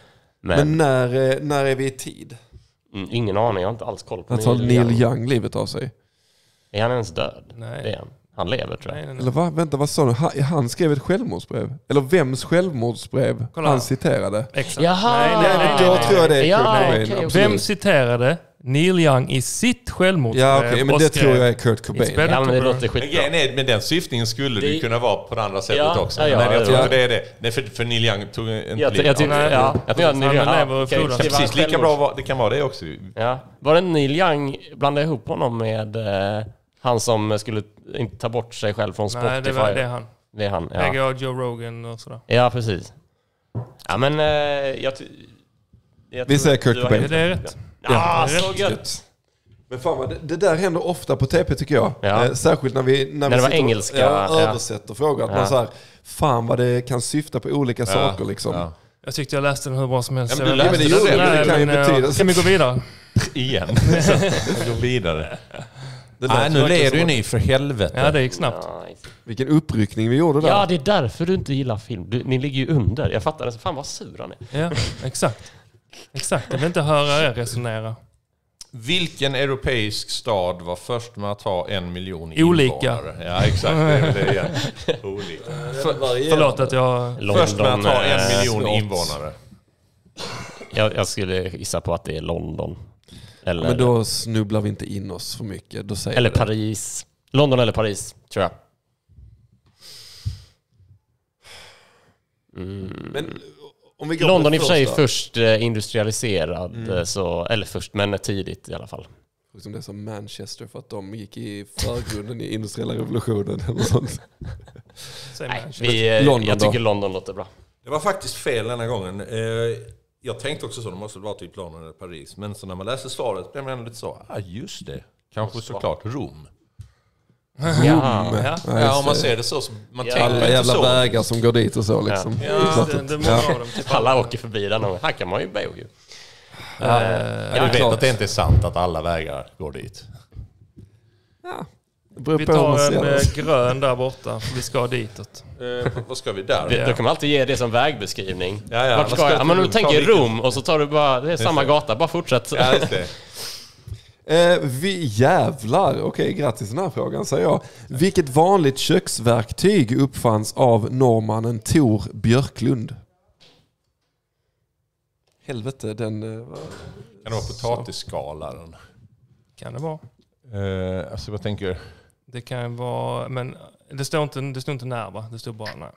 Men, Men när, eh, när är vi i tid? mm, ingen aning, jag har inte alls koll på När tar Neil Young livet av sig? Är han ens död? Nej. Det är han. Han lever tror jag. Nej, nej, nej. Eller va? Vänta, vad sa du? Han, han skrev ett självmordsbrev? Eller vems självmordsbrev Kolla. han citerade? Exakt. Jaha! Nej, nej, nej, Då nej, nej. tror jag det är Ja, Kurt Cobain. okej. absolut. Vem citerade Neil Young i sitt självmordsbrev? Ja, okej, men det tror jag är Kurt Cobain. Ja men det låter Men skitbra. grejen är, med den syftningen skulle det ju kunna vara på det andra sättet Ja, också. ja, ja, Men jag tror ja. inte det är det. Nej, för, för Neil Young tog inte Jag, livet jag, tyckte, sig. ja, jag att Neil Young... lever skriva Precis, lika bra var, det kan vara det också. Ja. Var det Neil Young, blandade ihop honom med eh, han som skulle inte ta bort sig själv från Spotify? Nej, det, var, det är han. Det är han, ja. har Joe Rogan och sådär. Ja, precis. Ja, men eh, jag, jag Vi säger Kurt Cobain. Det är rätt. rätt. Ah, det är så rätt. gött! Men fan vad, det, det där händer ofta på TP tycker jag. Ja. Eh, särskilt när vi, när vi det var sitter och- engelska, ja, ja. översätter frågor. Att Ja. man så här, fan vad det kan syfta på olika saker liksom. Ja. Jag tyckte jag läste den hur bra som helst. Ja, men du läste den inte. redan. Nej, Det kan ju men, eh, betyda- Kan vi gå vidare? Igen. Gå vidare. Nej, nu leder ju ni för helvete. Ja, det gick snabbt. Nice. Vilken uppryckning vi gjorde där. Ja, det är därför du inte gillar film. Du, ni ligger ju under. Jag fattar det. Fan vad sur han är. Ja, exakt. Exakt, jag vill inte höra er resonera. Vilken europeisk stad var först med att ha en miljon Olika. invånare? Ja, exakt. Det är väl det igen. Olika. Förlåt att jag... Först med att ha en miljon invånare. Jag, jag skulle gissa på att det är London. Eller, Men då snubblar vi inte in oss för mycket. Då säger eller det. Paris. London eller Paris, tror jag. Men om vi går på London i och för sig först eh, industrialiserad, eh, så, eller först, men tidigt i alla fall. Som det är som Manchester för att de gick i förgrunden i industriella revolutionen eller sånt. Nej, vi, eh, London jag då? tycker London låter bra. Det var faktiskt fel denna gången. Jag tänkte också så, det måste vara typ London eller Paris. Men så när man läser svaret blev man ändå lite så, ah just det. Kanske såklart Rom. Ja. Ja. Ja, Ja, om man ser det så, så man Ja. Alla jävla så. vägar som går dit och så liksom. Ja, det, det många av dem. Typ. Alla åker förbi den och här kan man ju bo ju. Ja, du vet klart. att det inte är sant att alla vägar går dit. Beror Vi tar en eh, grön där borta, för vi ska ditåt. Eh, vad ska vi där? Det, då kan man alltid ge det som vägbeskrivning. Ja, ja, Vart ska ska jag? Ja, men du- du tänker Rom och så tar du bara, det är samma gata, bara fortsätt. Ja, just det. Eh, vi jävlar, okej grattis den här frågan säger jag. Vilket vanligt köksverktyg uppfanns av norrmannen Tor Björklund? Helvete, den... eh, var- Kan det vara potatisskalaren? Kan det vara. Eh, alltså vad tänker Det kan vara, men det står inte, det står inte när va? Det står bara när.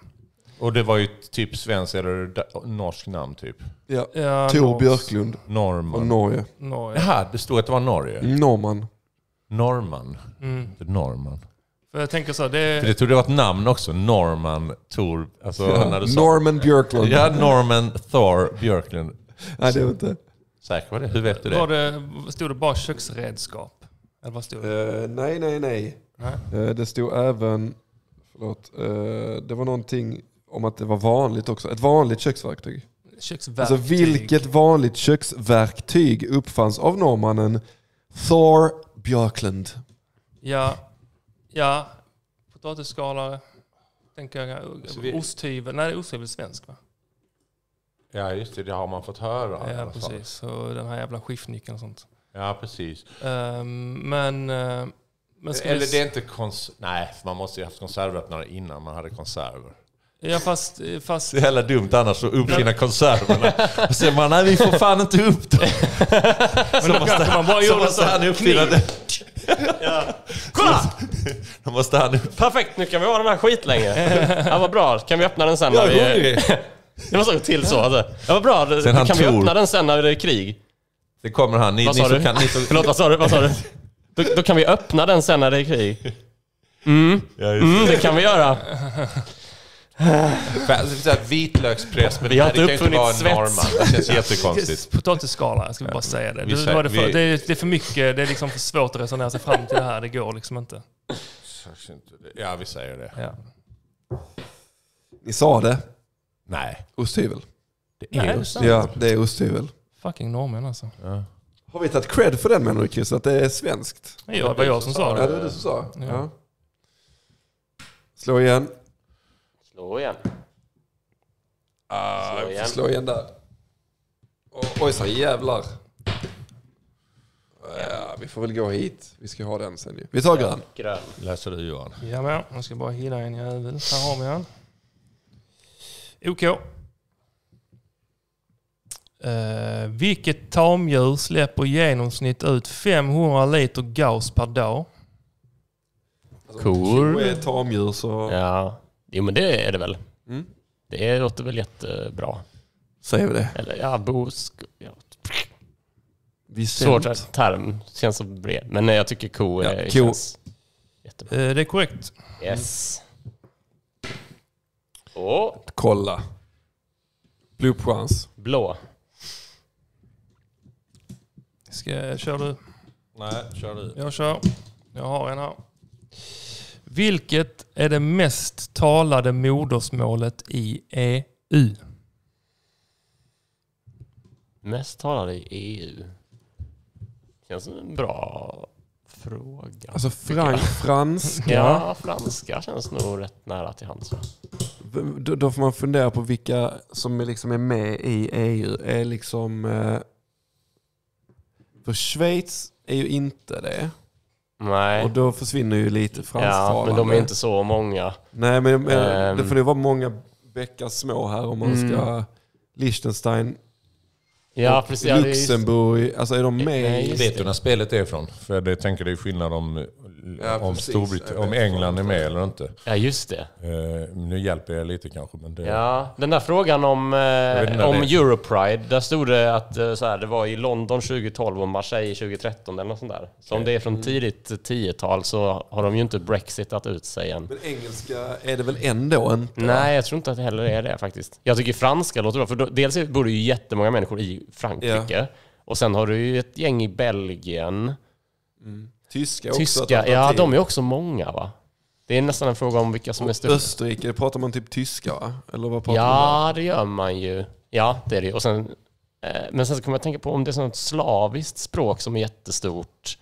Och det var ju typ svensk eller da- norsk namn typ. Ja. Ja, Tor Nors- Björklund Norman. Norge. Norge. Jaha, det stod att det var Norge. Norman. Norman. Mm. Norman. För jag tänker så, För det, det trodde det var ett namn också. Norman Tor. Alltså när du sa... Norman Björklund. Ja, Norman Thor Björklund. Nej, det var inte. Säker på det? Hur vet du var det? det, stod det bara köksredskap? Eller vad stod det? Eh, nej, nej, nej. Nej. Eh, det stod även... Förlåt. eh, det var någonting om att det var vanligt också. Ett vanligt köksverktyg. Köksverktyg. Alltså vilket vanligt köksverktyg uppfanns av norrmannen Thor Björklund? Ja, ja. Potatisskalare. Tänker jag. Så vi- Osthyvel. Nej, osthyvel är svensk va? Ja, just det. Det har man fått höra. Ja, precis. Och den här jävla skiftnyckeln och sånt. Ja, precis. Ehm, men... eh, men ska vi Eller s- det är inte kons... Nej, för man måste ju haft konservöppnare innan man hade konserver. Ja, fast... fast Det är jävla dumt annars att uppfinna konserverna. Och sen man, nej vi får fan inte upp dem. men då kanske man bara Så måste så. han uppfinna det. Kolla! Då måste han upp... Perfekt, nu kan vi ha den här skitlänge. Ja, vad bra. Kan vi öppna den sen när vi... Det måste gå till så. Alltså. Ja, vad bra. Sen kan vi tror- öppna den sen när det är krig? Det kommer han. Ni, Vad ni sa som du? kan... Ni som, Förlåt, vad sa du? Vad sa du? Då, då kan vi öppna den sen när det är krig. ja, just Mm, det kan vi göra. Vitlökspress, men Vi har nej, det inte kan ju inte vara en svets. norrman. Det känns jättekonstigt. Potatisskalare, ska vi bara säga det. Vi Det, var det, för, vi- det, är, det är för mycket, det är liksom för svårt att resonera sig fram till det här. Det går liksom inte. Ja, vi säger det. Ja. Ni sa det. Nej, Osthyvel. det är sant. Ja, det är osthyvel. Fucking norrmän alltså. Har vi tagit cred för den menar du Chris? Att det är svenskt? Ja, det var jag som sa Ja, det. det är du som sa. Ja. Ja. Slå igen. Slå igen. Ah, Slå igen. slå igen där. Oh, ojsan, jävlar. Ja, vi får väl gå hit. Vi ska ha den sen ju. Vi tar grön. Grön. Läser du Johan? Ja, men jag ska bara hitta en jävel. Här har vi han. OK. Eh, vilket tamdjur släpper i genomsnitt ut 500 liter gas per dag? Cool. Ko är tamdjur så... Ja, jo men det är det väl. Mm. Det låter väl jättebra. Säger vi det. Eller ja, bosk... Ja. Vi Svårt att- term. Känns så bred. Men nej, jag tycker ko, Ja, är, ko. känns jättebra. Eh, det är korrekt. Yes. Åh, Kolla. Blodchans. blå. Ska, kör du? Nej, kör du. Jag kör. Jag har en här. Vilket är det mest talade modersmålet i EU? Mest talade i EU. Känns som en bra fråga. Alltså fran franska. Ja, franska känns nog rätt nära till hands. då får man fundera på vilka som är liksom är med i EU. Är liksom... Eh, för Schweiz är ju inte det. Nej. Och då försvinner ju lite fransktalande. Ja, men de är inte så många. Nej, men, men Ehm. det får ju vara många bäckar små här om man ska... Liechtenstein, Ja, precis. Luxemburg. Alltså är de med Vet du när spelet är ifrån? För jag tänker det är skillnad om, Ja, om. Storbrit- om England är med eller inte. Ja, just det. Eh, nu hjälper jag lite kanske, men det... Ja, den där frågan om, eh, om det Europride, där stod det att eh, så här, det var i London 2012 och Marseille 2013 eller något sånt där. Så om det är från tidigt 10-tal så har de ju inte brexitat ut sig än. Men engelska är det väl ändå inte? Nej, jag tror inte att det heller är det faktiskt. Jag tycker franska låter bra, för då, dels bor det ju jättemånga människor i Frankrike. Och sen har du ju ett gäng i Belgien. Tyska är också Tyska, ja de är också många va? Det är nästan en fråga om vilka som är Och störst. Österrike, pratar man typ tyska va? Eller vad pratar man? Ja, det gör man ju. Ja, det är det. Och sen, eh, men sen så kommer jag tänka på om det är sånt slaviskt språk som är jättestort.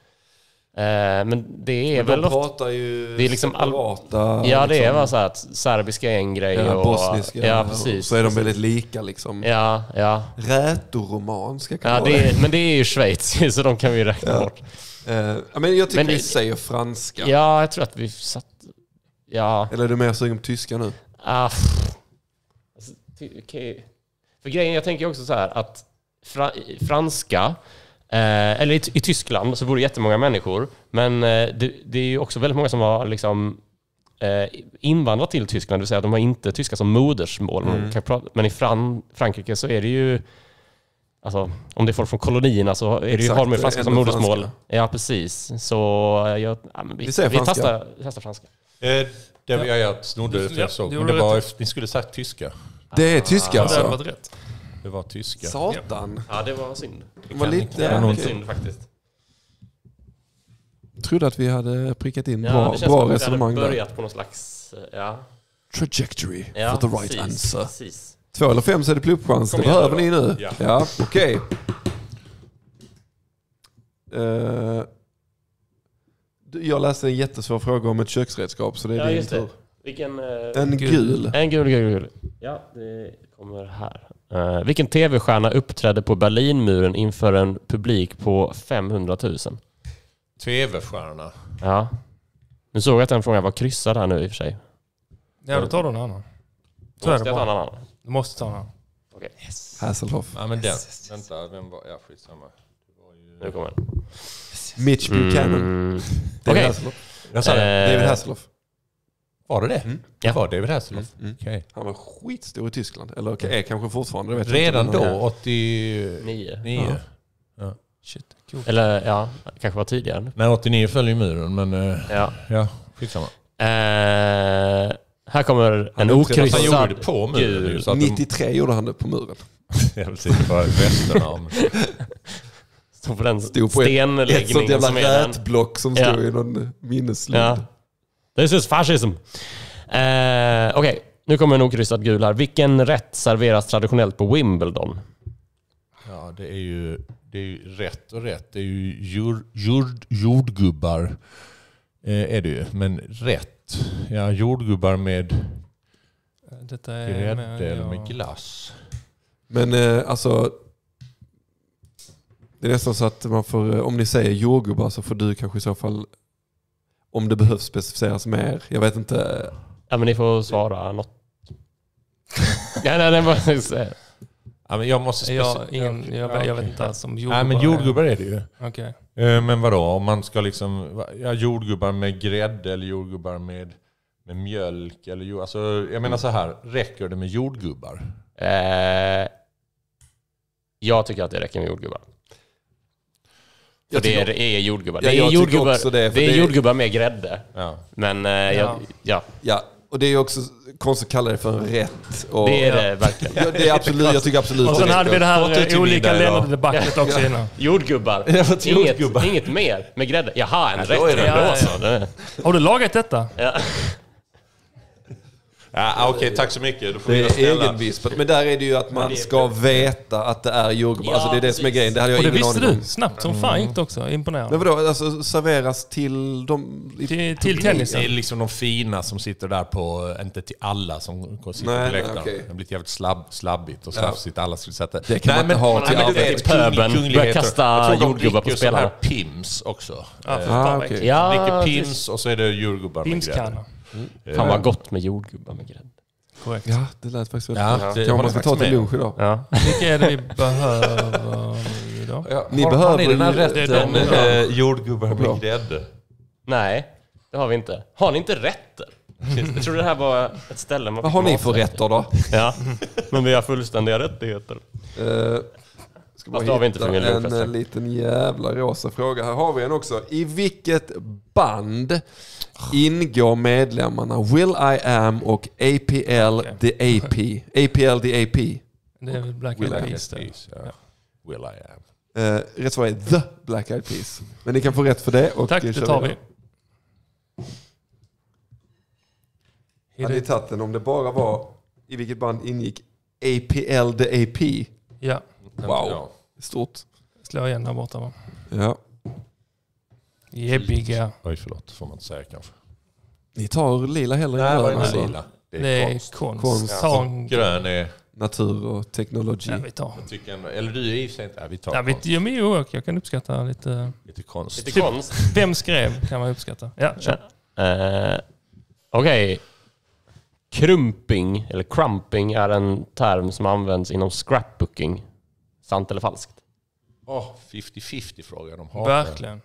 Eh, men det är Men väl de pratar ju det är liksom all- separata... Ja, det är liksom, väl så att serbiska är en grej ja, och... bosniska. Ja, precis. Så är de väldigt lika liksom. Ja, ja. Rätoromanska kan ja vara det det. är, men det är ju Schweiz, så de kan vi räkna bort. Eh, ja, men jag tycker Men vi säger franska. Ja, jag tror att vi satt... Ja. Eller är du mer sugen på tyska nu? Ah, alltså, okej. För grejen, jag tänker också så här att fra, franska, eh, eller i, i Tyskland så bor det jättemånga människor, men eh, det, det är ju också väldigt många som har liksom eh, invandrat till Tyskland, det vill säga att de har inte tyska som modersmål. Kan prata, men i Fran, Frankrike så är det ju Alltså, om det är folk från kolonierna så är det ju, har de ju franska som modersmål. franska. Ja, precis. Så eh, jag, ja, men vi, Vi säger vi, franska. testar, vi testar franska. Eh, det var jag, snodde det det Men det var, ni skulle sagt tyska. Det är tyska Det hade alltså? varit rätt. Det var tyska. Satan. Ja, det var synd. Det var lite... Det var synd faktiskt. trodde att vi hade prickat in Ja, bra, det känns bra som att vi hade där. börjat på någon slags... eh, Ja, Trajectory ja for the right precis, answer. Precis. Två eller fem så är det pluppchans. Det behöver ni nu. Ja. Ja, okej. Eh, du- jag läste en jättesvår fråga om ett köksredskap så det är Ja, din tur. Vilken... eh, En gul. En gul, gul, gul. Ja, det kommer här. Eh, vilken tv-stjärna uppträdde på Berlinmuren inför en publik på 500 000? TV-stjärna. Ja. Nu såg jag att den frågan var kryssad här nu i och för sig. Ja, då tar du en annan. Så Måste jag ta en annan? Du måste ta en annan. Okej, Hasselhoff. Ja men den. Vänta, vem var... Ja skitsamma. Det var ju... nu kommer den. Mitch Buchanan. Mm. David Okej. Hasselhoff. Jag sa det. Eh, David Hasselhoff. Var det det? Mm. Det Ja. var David Hasselhoff? Mm. Okej. Han var skitstor i Tyskland. Eller okej, är kanske fortfarande. Vet Redan inte, då, 89? Nio. Shit, cool. Eller ja, kanske var tidigare. Nej, 89 föll ju muren, men eh, Ja. ja, skitsamma. Eh, här kommer en Han uppträdde- Fast han gjorde okryssad det på muren ju, gul. så att de, 93 gjorde han det på muren. Ja, precis, på Västernamn. Stod på den Stod på ett, ett sånt stenläggningen jävla som är den. rätblock som Ja. stod i någon minneslund. Ja. This is fascism. Eh, Okej, nu kommer en okryssad gul här. Vilken rätt serveras traditionellt på Wimbledon? Ja, det är ju Det är ju rätt och rätt. Det är ju jord, jord, jordgubbar. Eh, är det ju. Men rätt. Ja, jordgubbar med Detta är grädde med, eller med glass. Men eh, alltså, det är nästan så att man får, eh, om ni säger jordgubbar så får du kanske i så fall, om det behövs specificeras mer. Jag vet inte. Ja men ni får svara något. ja, nej, nej, bara säga. Ja, men jag måste Jag, ingen, jag, Ja, jag vet inte alls om Nej, jordgubbar men jordgubbar är det ju. Okej. Eh, Men vadå, om man ska liksom... Ja, jordgubbar med grädde eller jordgubbar med, med mjölk eller jord, alltså, Jag menar så här, räcker det med jordgubbar? Eh, jag tycker att det räcker med jordgubbar. För Jag det är, är jordgubbar. Ja, det är, jordgubbar, det, det är det- jordgubbar med grädde. Ja. Men eh, jag, ja, Ja, och det är också konstigt att kalla det för en rätt. Och, det är det verkligen. Ja, det är absolut, jag tycker absolut Och sen hade vi det här olika. Lennart-debaclet också innan. Jordgubbar. Ja, inget, jordgubbar. inget mer med grädde. Jaha, en Ja, rätt. då är det Ja, bra. då så. Det- Har du lagat detta? Ja. Ja, Okej, tack så mycket. Då får Det vi är egenvispat. Men där är det ju att man ska veta att det är jordgubbar. Ja, alltså det är det som är precis. grejen. Det hade jag Och det ingen visste aning du? Snabbt som fan gick det också. Imponerande. Men vadå, alltså serveras till de... Till, till Det är tennisen. liksom de fina som sitter där på, inte till alla som sitter Nej, på läktaren. okej. Det har blivit jävligt slabb, slabbigt och slafsigt. Alla skulle sätta... Det kan man inte ha nej, till vet, Pöbeln börjar kasta Jag tror de jordgubbar på dricker så här spelarna. Pims också. Ja, Eh, Ah. Ja, dricker Pims och så är det jordgubbar med grädde. Pinskanna. Fan vad gott med jordgubbar med grädde. Korrekt. Ja, det lät faktiskt väldigt Ja, gott. det Kanske man ska ta till lunch idag. Ja. Vilka är det vi behöver idag? Ja, Ni har, behöver har ni den här rätten? Eh, jordgubbar bra. med grädde. Nej, det har vi inte. Har ni inte rätter? Jag trodde det här var ett ställe man Vad har ni för rätter då? Ja, men vi har fullständiga rättigheter. Uh, ska bara Fast det har vi inte hitta en lunchfest. eh, liten jävla rosa fråga. Här har vi en också. I vilket band ingår medlemmarna Will I Am och APL The AP? APL The AP. Det är väl Black Will Eyed I Peas ja. Will I am. Uh, rätt svar är The Black Eyed Peas. Men ni kan få rätt för det. Och Tack, eh, det tar vi. vidare. Hade ni tagit den om det bara var i vilket band ingick APL The AP? Ja, Wow, Ja. stort. slår igen där borta va. Ja. Jebbiga. Oj, förlåt. får man inte säga kanske. Ni tar lila hellre Nej, än det var grön. inte Alltså. lila. Det är Det är konst. konst. Konst. Ta en... Grön är... Natur och teknologi. Ja, vi tar. Jag tycker ändå, eller du är i och för sig inte... Ja, vi tar Ja, konst. vet, ja, men jo, jag kan uppskatta lite... Lite konst. Lite konst. Vem skrev kan man uppskatta. Ja, kör. Eh, Okej. Krumping, eller crumping, är en term som används inom scrapbooking. Sant eller falskt? Åh, 50-50 fråga de har. Verkligen.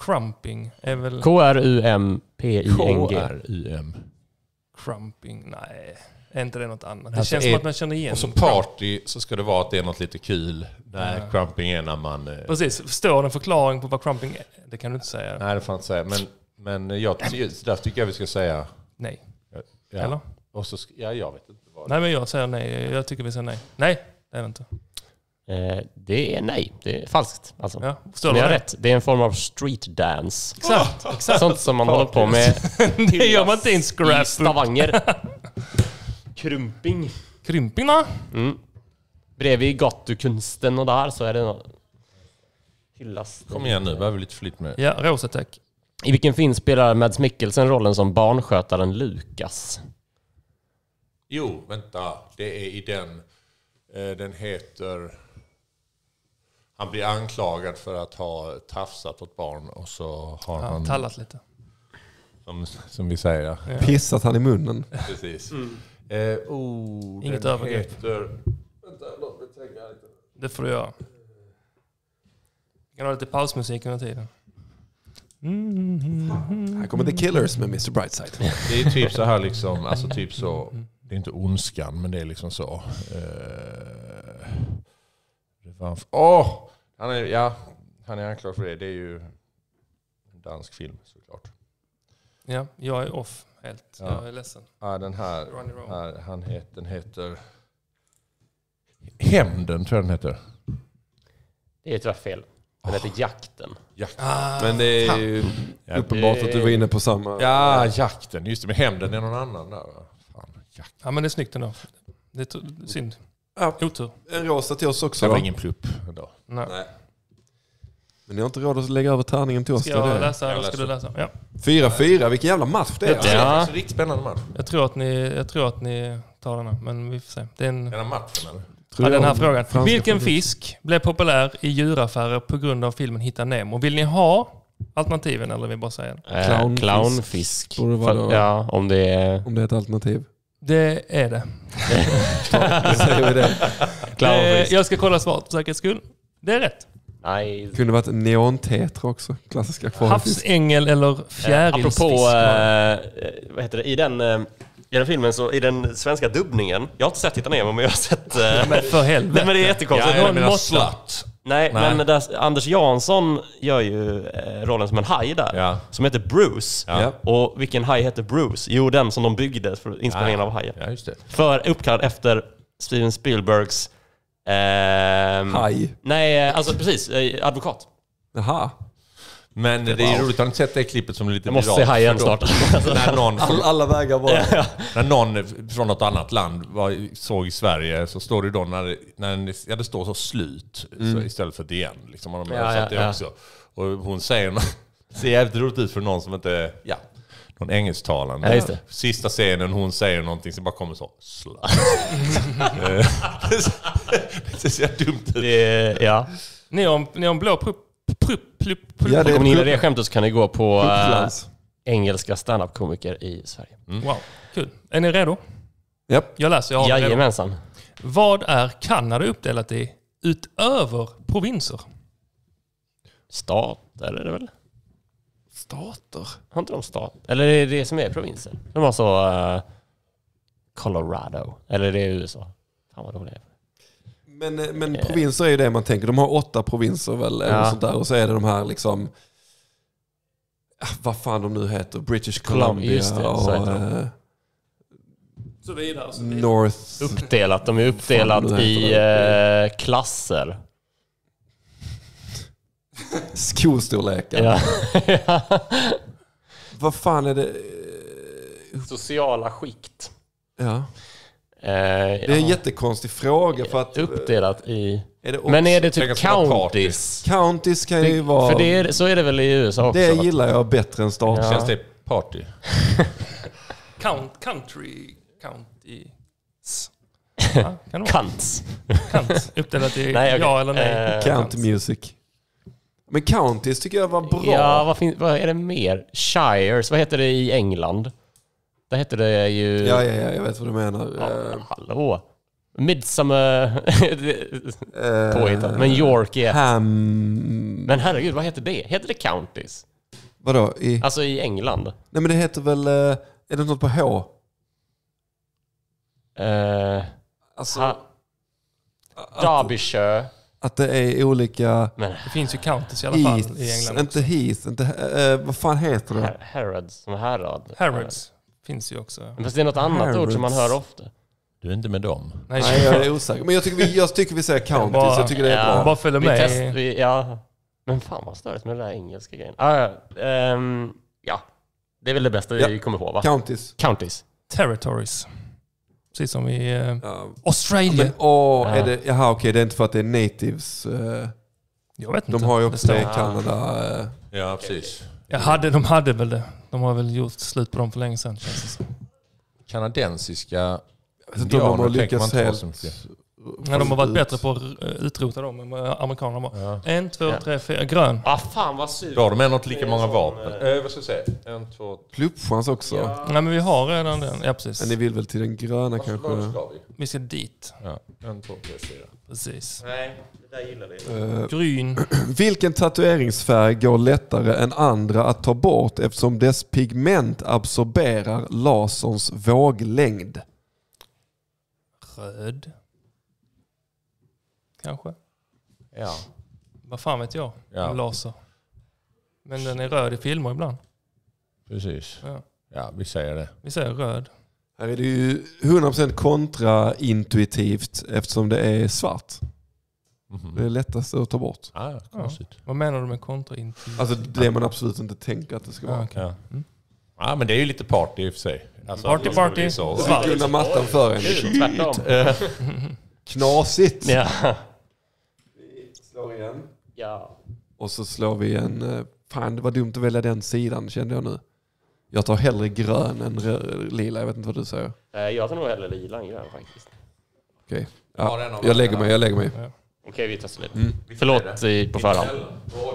Crumping är väl... K-R-U-M-P-I-N-G. K-R-U-M. Crumping? Nej, är inte det något annat? Det Alltså, känns är- som att man känner igen. Och så party så ska det vara att det är något lite kul. Nej, Ja. crumping är när man... eh, Precis, står en förklaring på vad crumping är? Det kan du inte säga. Nej, det får jag inte säga. Men, men jag, därför tycker jag vi ska säga... Nej. Ja. Eller? Och så, ja, jag vet inte vad Nej, men jag säger nej. Jag tycker vi säger nej. Nej, det är det inte. Eh, det är nej, det är falskt. Alltså. Ja, Ni har det? rätt. Det är en form av street dance. Exakt, exakt. Sånt som man håller på med Det gör man inte i en i scrapbook. Stavanger. Krumping. Krymping då? Mm. Bredvid gatukunsten och där så är det något hyllas. Kom igen nu, behöver lite flytt med. Ja, rosa tack. I vilken film spelar Mads Mikkelsen rollen som barnskötaren Lukas? Jo, vänta. Det är i den. Eh, Den heter... Han blir anklagad för att ha tafsat på ett barn och så har Ja, han, tallat lite. som, som vi säger, Pissat han i munnen. precis. Eh, oh, Inget övergrepp. heter... Det får du göra. Vi kan ha lite pausmusik under tiden. Här kommer The Killers med Mr Brightside. Det är typ så här liksom, alltså typ så, det är inte ondskan men det är liksom så. Eh, Åh! han är, ja, han är anklagad för det. Det är ju en dansk film såklart. Ja, jag är off helt. Ja. Jag är ledsen. Ja, den här, här han heter, den heter... Hämnden tror jag den heter. Det är tyvärr fel. Den heter Jakten. Men det är ju Ja, uppenbart det- att du var inne på samma. Ja, jakten. Just det, men hämnden är någon annan där. va? Fan, jakt. Ja, men det är snyggt ändå. Det är synd. Ja. Otur. En rosa till oss också Det var då. ingen plupp ändå. Nej. Nej. Men ni har inte råd att lägga över tärningen till oss. Ska jag det. läsa eller Jag ska du läsa? Ja. 4-4, vilken jävla match det är. Ja. Det är en riktigt spännande match. Jag, tror att ni, jag tror att ni tar den här, men vi får se. Det är en, Den här matchen eller? Ja, den här frågan. Vilken fisk blev populär i djuraffärer på grund av filmen Hitta Nemo? Vill ni ha alternativen eller vill vi bara säga det? Eh, Clownfisk. Clownfisk. Borde det vara För- då. Ja, om det är Om det är ett alternativ. Det är det. Det. clownfisk. jag ska kolla svaret för säkerhets skull. Det är rätt. Nej. Kunde varit neontetra också. Klassiska. Havsängel eller Eh, fjärilsfisk. apropå, eh, vad heter det, i den, eh, i den filmen, så i den svenska dubbningen, jag har inte sett Hitta Nemo men jag har sett... Eh, Men för Nej helvete. men det är jättekonstigt. Ja, jag menar slut. Nej, Nej. men där, Anders Jansson gör ju eh, rollen som en haj där. Ja. Som heter Bruce. Ja. Och vilken haj heter Bruce? Jo, den som de byggde för inspelningen av hajen. Ja, just det. För uppkallad efter Steven Spielbergs... ehm, Haj. Nej, eh, alltså precis. eh, Advokat. Jaha. Men det är roligt, har ni sett det klippet som är lite Jag måste se hajen snart. När någon, All, alla vägar bara. när någon från något annat land var, såg i Sverige så står det då när, det- när ja, det står så slut så istället för det igen. Liksom, har de Mm. Ja, ja, det ja. också. Och hon säger, ser jävligt roligt ut för någon som inte, ja, någon engelsktalande. Ja. Sista scenen hon säger någonting som bara kommer så, det ser så dumt ut. Det, ja. Neon, neonblå prupp, prupp, plupp, plupp. Ja, det om ni gillar är det skämtet så kan ni gå på Upplands. engelska standup-komiker i Sverige. Wow, kul. Är ni redo? Japp. Jag läser, jag har. Jajamensan. Vad är Kanada uppdelat i utöver provinser? Stater är det väl? Stater. Har inte de stat? Eller är det det som är provinser? De har så... eh, Colorado. Eller är det USA? Fan vad dålig jag är. Men, eh, men provinser är ju det man tänker. De har åtta provinser väl, eller Ja. sånt där. Och så är det de här liksom, ah, vad fan de nu heter, British Columbia, just det, så och heter de. eh, Så vidare. Så North... Uppdelat. De är uppdelat i eh, klasser. Skostorlekar. Ja. Vad fan är det? Sociala skikt. Ja. Eh, Det är en jättekonstig fråga för att... Uppdelat i... Är det också, Men är det typ det counties? Counties kan ju vara... För det är, så är det väl i USA också? det gillar jag bättre än stater. Ja. Känns det party? Count, country, county. Ja, kan det. Kants. Kant. Uppdelat i Nej, okej. ja eller nej. Eh, County music. Men counties tycker jag var bra. Ja, vad, finns, vad är det mer? Shires, vad heter det i England? Där heter det ju... ja, ja, ja, jag vet vad du menar. Ja, Eh, hallå. Midsummer... eh, Påhittat. Men York är ett. Ham... Men herregud, vad heter det? Heter det counties? Vadå? I... Alltså i England? Nej men det heter väl... eh, Är det något på H? Uh, Alltså, ha, att, Derbyshire. att det är olika... Men Det finns ju counties i alla fall i Heaths, England. inte Heath, inte... eh, vad fan heter det? Her- Harrods, som härad. Harrods finns ju också. Men fast det är något annat ord som man Harrods. hör ofta. Du är inte med dem. Nej, Nej, jag är osäker. Men jag tycker vi, jag tycker vi säger counties. bara- jag tycker det är Ja. bra. bara följer Vi med. test, i- vi, ja. Men fan vad störigt med den där engelska grejen. Ah, ja. ehm, ja, det är väl det bästa vi Ja. kommer på va? Counties. Counties. Territories. Precis som i eh, Ja. Australien. Åh, Ja. är det, jaha okej, det är inte för att det är natives. eh, jag vet inte. De har ju också det i Kanada. eh. Ja, precis. Jag hade, de hade väl det. De har väl gjort slut på dem för länge sedan känns det som. Kanadensiska Jag vet inte om de har indianer tänker man lyckats helt... Ja, de har varit ut. bättre på att eh, utrota dem än amerikanerna var. Ja. En, två, Ja. tre, fyra. Grön. Ah fan vad sur. Då har de ändå inte lika många vapen. eh, Eh, vad ska jag säga? En, två, Pluppchans också. Ja. Nej men vi har redan den. Ja precis. Men ni vill väl till den gröna Var kanske? ska vi? Vi ska dit. Ja, en, två, tre, fyra. Precis. Nej, det där gillar vi. Eh, Gryn. vilken tatueringsfärg går lättare än andra att ta bort eftersom dess pigment absorberar laserns våglängd? Röd. Kanske. Ja. Vad fan vet jag? Ja. Om laser. Men den är röd i filmer ibland. Precis. Ja. Ja, vi säger det. Vi säger röd. Här är det ju 100% kontraintuitivt eftersom det är svart. Mhm. Det är lättast att ta bort. Ah, konstigt. Vad menar du med kontraintuitivt? Alltså det man absolut inte tänker att det ska Ja, vara. okej. Ja. Mm. ja, men det är ju lite party i och för sig. Alltså, Party, party. Svart. fick undan mattan för en. Kul, tvärtom. Knasigt! ja. Slår igen. Ja. Och så slår vi en... eh, Fan, det var dumt att välja den sidan kände jag nu. Jag tar hellre grön än lila, jag vet inte vad du säger. Eh, Jag tar nog hellre lila än grön faktiskt. Okej. Ja, Ja, jag lägger mig, jag lägger mig. Okej, vi testar lite. Mm. Förlåt i- på förhand.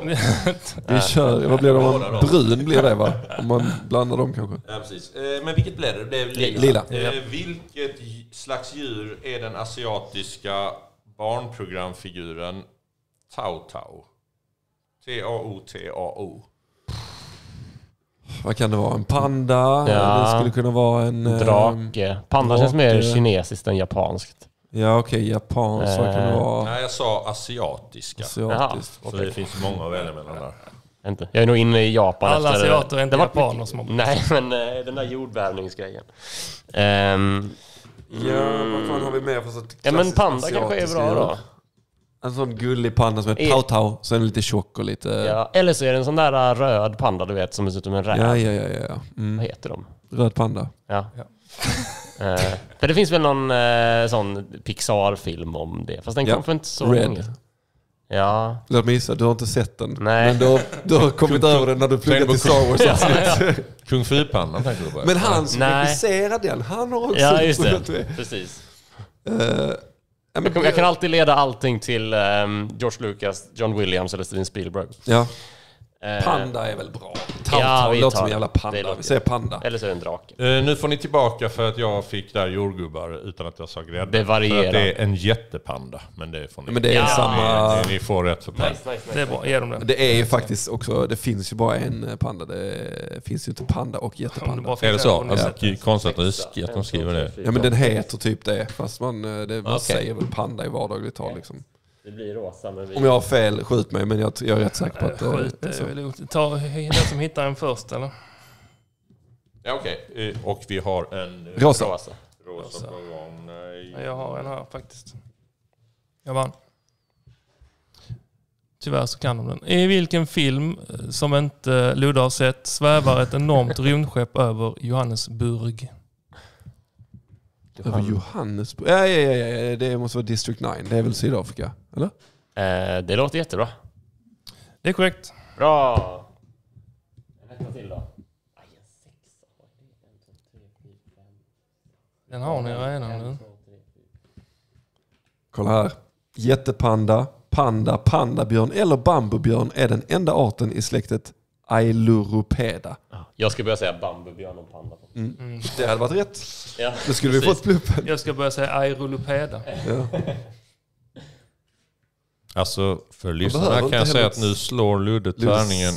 Vi kör, vad blir det man, brun blir det va? Om man blandar dem kanske. Ja, precis. Eh, Men vilket blev det? Det blev lila. Lila. Eh, Vilket slags djur är den asiatiska barnprogramfiguren Tau Tau? T-A-O-T-A-O. Vad kan det vara? En panda? Ja. Det skulle kunna vara en... eh, Drake. Panda känns mer drake. kinesiskt än japanskt. Ja okej, japanskt. Vad kan det Eh, vara? Nej, jag sa asiatiska. Asiatiskt. Så det finns många att välja mellan där. Inte. Jag är nog inne i Japan Alla efter... asiater är inte det var japaner som har- Nej, men eh, den där jordbävningsgrejen. Ehm, Ja, vad fan har vi mer för sorts ja men klassiskt panda kanske är bra då. En sån gullig panda som är Är- tau-tau, så är den lite tjock och lite... Ja, eller så är det en sån där äh, röd panda du vet som ser ut som en räv. ja, ja, ja. ja, ja. Vad Mm. heter de? Röd panda. Ja. Eh, för det finns väl någon eh, sån Pixar-film om det. Fast den Ja. kom för inte så Red. länge. Ja. Låt mig gissa, du har inte sett den. Nej. Men du har, du har kommit över den när du pluggat till Star Wars avsnitt. Kung Fu-pandan tänker du på? Men han som Nej. regisserar den, han har också Ja, just det. Precis. Eh, ja, Jag kan, alltid leda allting till ehm, George Lucas, John Williams eller Steven Spielberg. Ja, panda är väl bra. Ja, Tau-tau vi låter tar som en det. jävla panda. låter Vi säger panda. Eller så är det en drake. Eh, nu får ni tillbaka för att jag fick där jordgubbar utan att jag sa grädde. Det varierar. För att det är en jättepanda. Men det får ni. Men det är Ja. samma... Ni, ni får rätt för pengar. Nice, nice, Det är bra, ge dem det. Det är ju faktiskt också, det finns ju bara en eh, panda. Det finns ju inte panda och jättepanda. bara Är det en så? Alltså, är konstigt att, att de skriver det. Ja men den heter typ det, fast man, eh, det, man Okej. säger väl panda i vardagligt tal liksom. Det blir rosa men vi... Om jag har fel, skjut mig, men jag, jag är rätt säker på att eh, Skjut, det är så. är. Ta den som hittar en först eller? Ja, okej. Eh, Och vi har en eh, Rosa. Rosa. rosa på gång. Nej. Jag har en här faktiskt. Jag vann. Tyvärr så kan de den. I vilken film eh, som inte Ludde har sett svävar ett enormt rymdskepp över Johannesburg? Över Johannesburg? Ja, ja, ja, ja, det måste vara District 9. Det är väl Sydafrika? Eller? Eh, det låter jättebra. Det är korrekt. Bra! En etta till då. Den har ni redan nu. Kolla här. Jättepanda, panda, pandabjörn eller bambubjörn är den enda arten i släktet Ailuropeda. Jag ska börja säga bambubjörn och panda. Det hade varit rätt. Ja, Då skulle vi precis. fått pluppen. Jag ska börja säga aerolopeda. Ja. Alltså, för lyssnarna kan jag säga att nu slår Ludde tärningen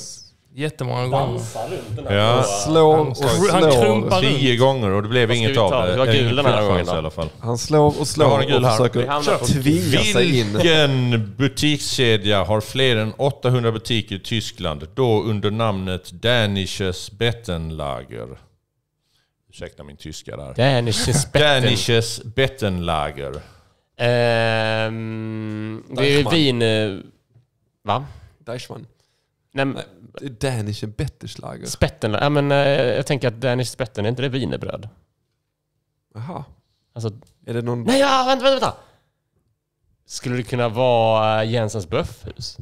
Jättemånga gånger. Dansa runt den här Ja. Slår och Han slår. krumpar tio runt. gånger och det blev inget av ta? det. Vi har gul den här gången då. i alla fall. Han slår och Jag slår har en gul och här. Vi försöker på- tvinga sig in. Vilken butikskedja har fler än 800 butiker i Tyskland? Då under namnet Danisches Bettenlager. Ursäkta min tyska där. Danish spetten. Danisches Bettenlager. Ehm, det är ju vin... eh, Va? Deichmann. Nej, men- Det Danish Betterslager. spetten. Ja, men, eh, jag tänker att Danish spetten, är inte det wienerbröd? Jaha. Alltså, Är det någon... nej, ja, vänta, vänta, vänta! Skulle det kunna vara eh, Jensens böffhus?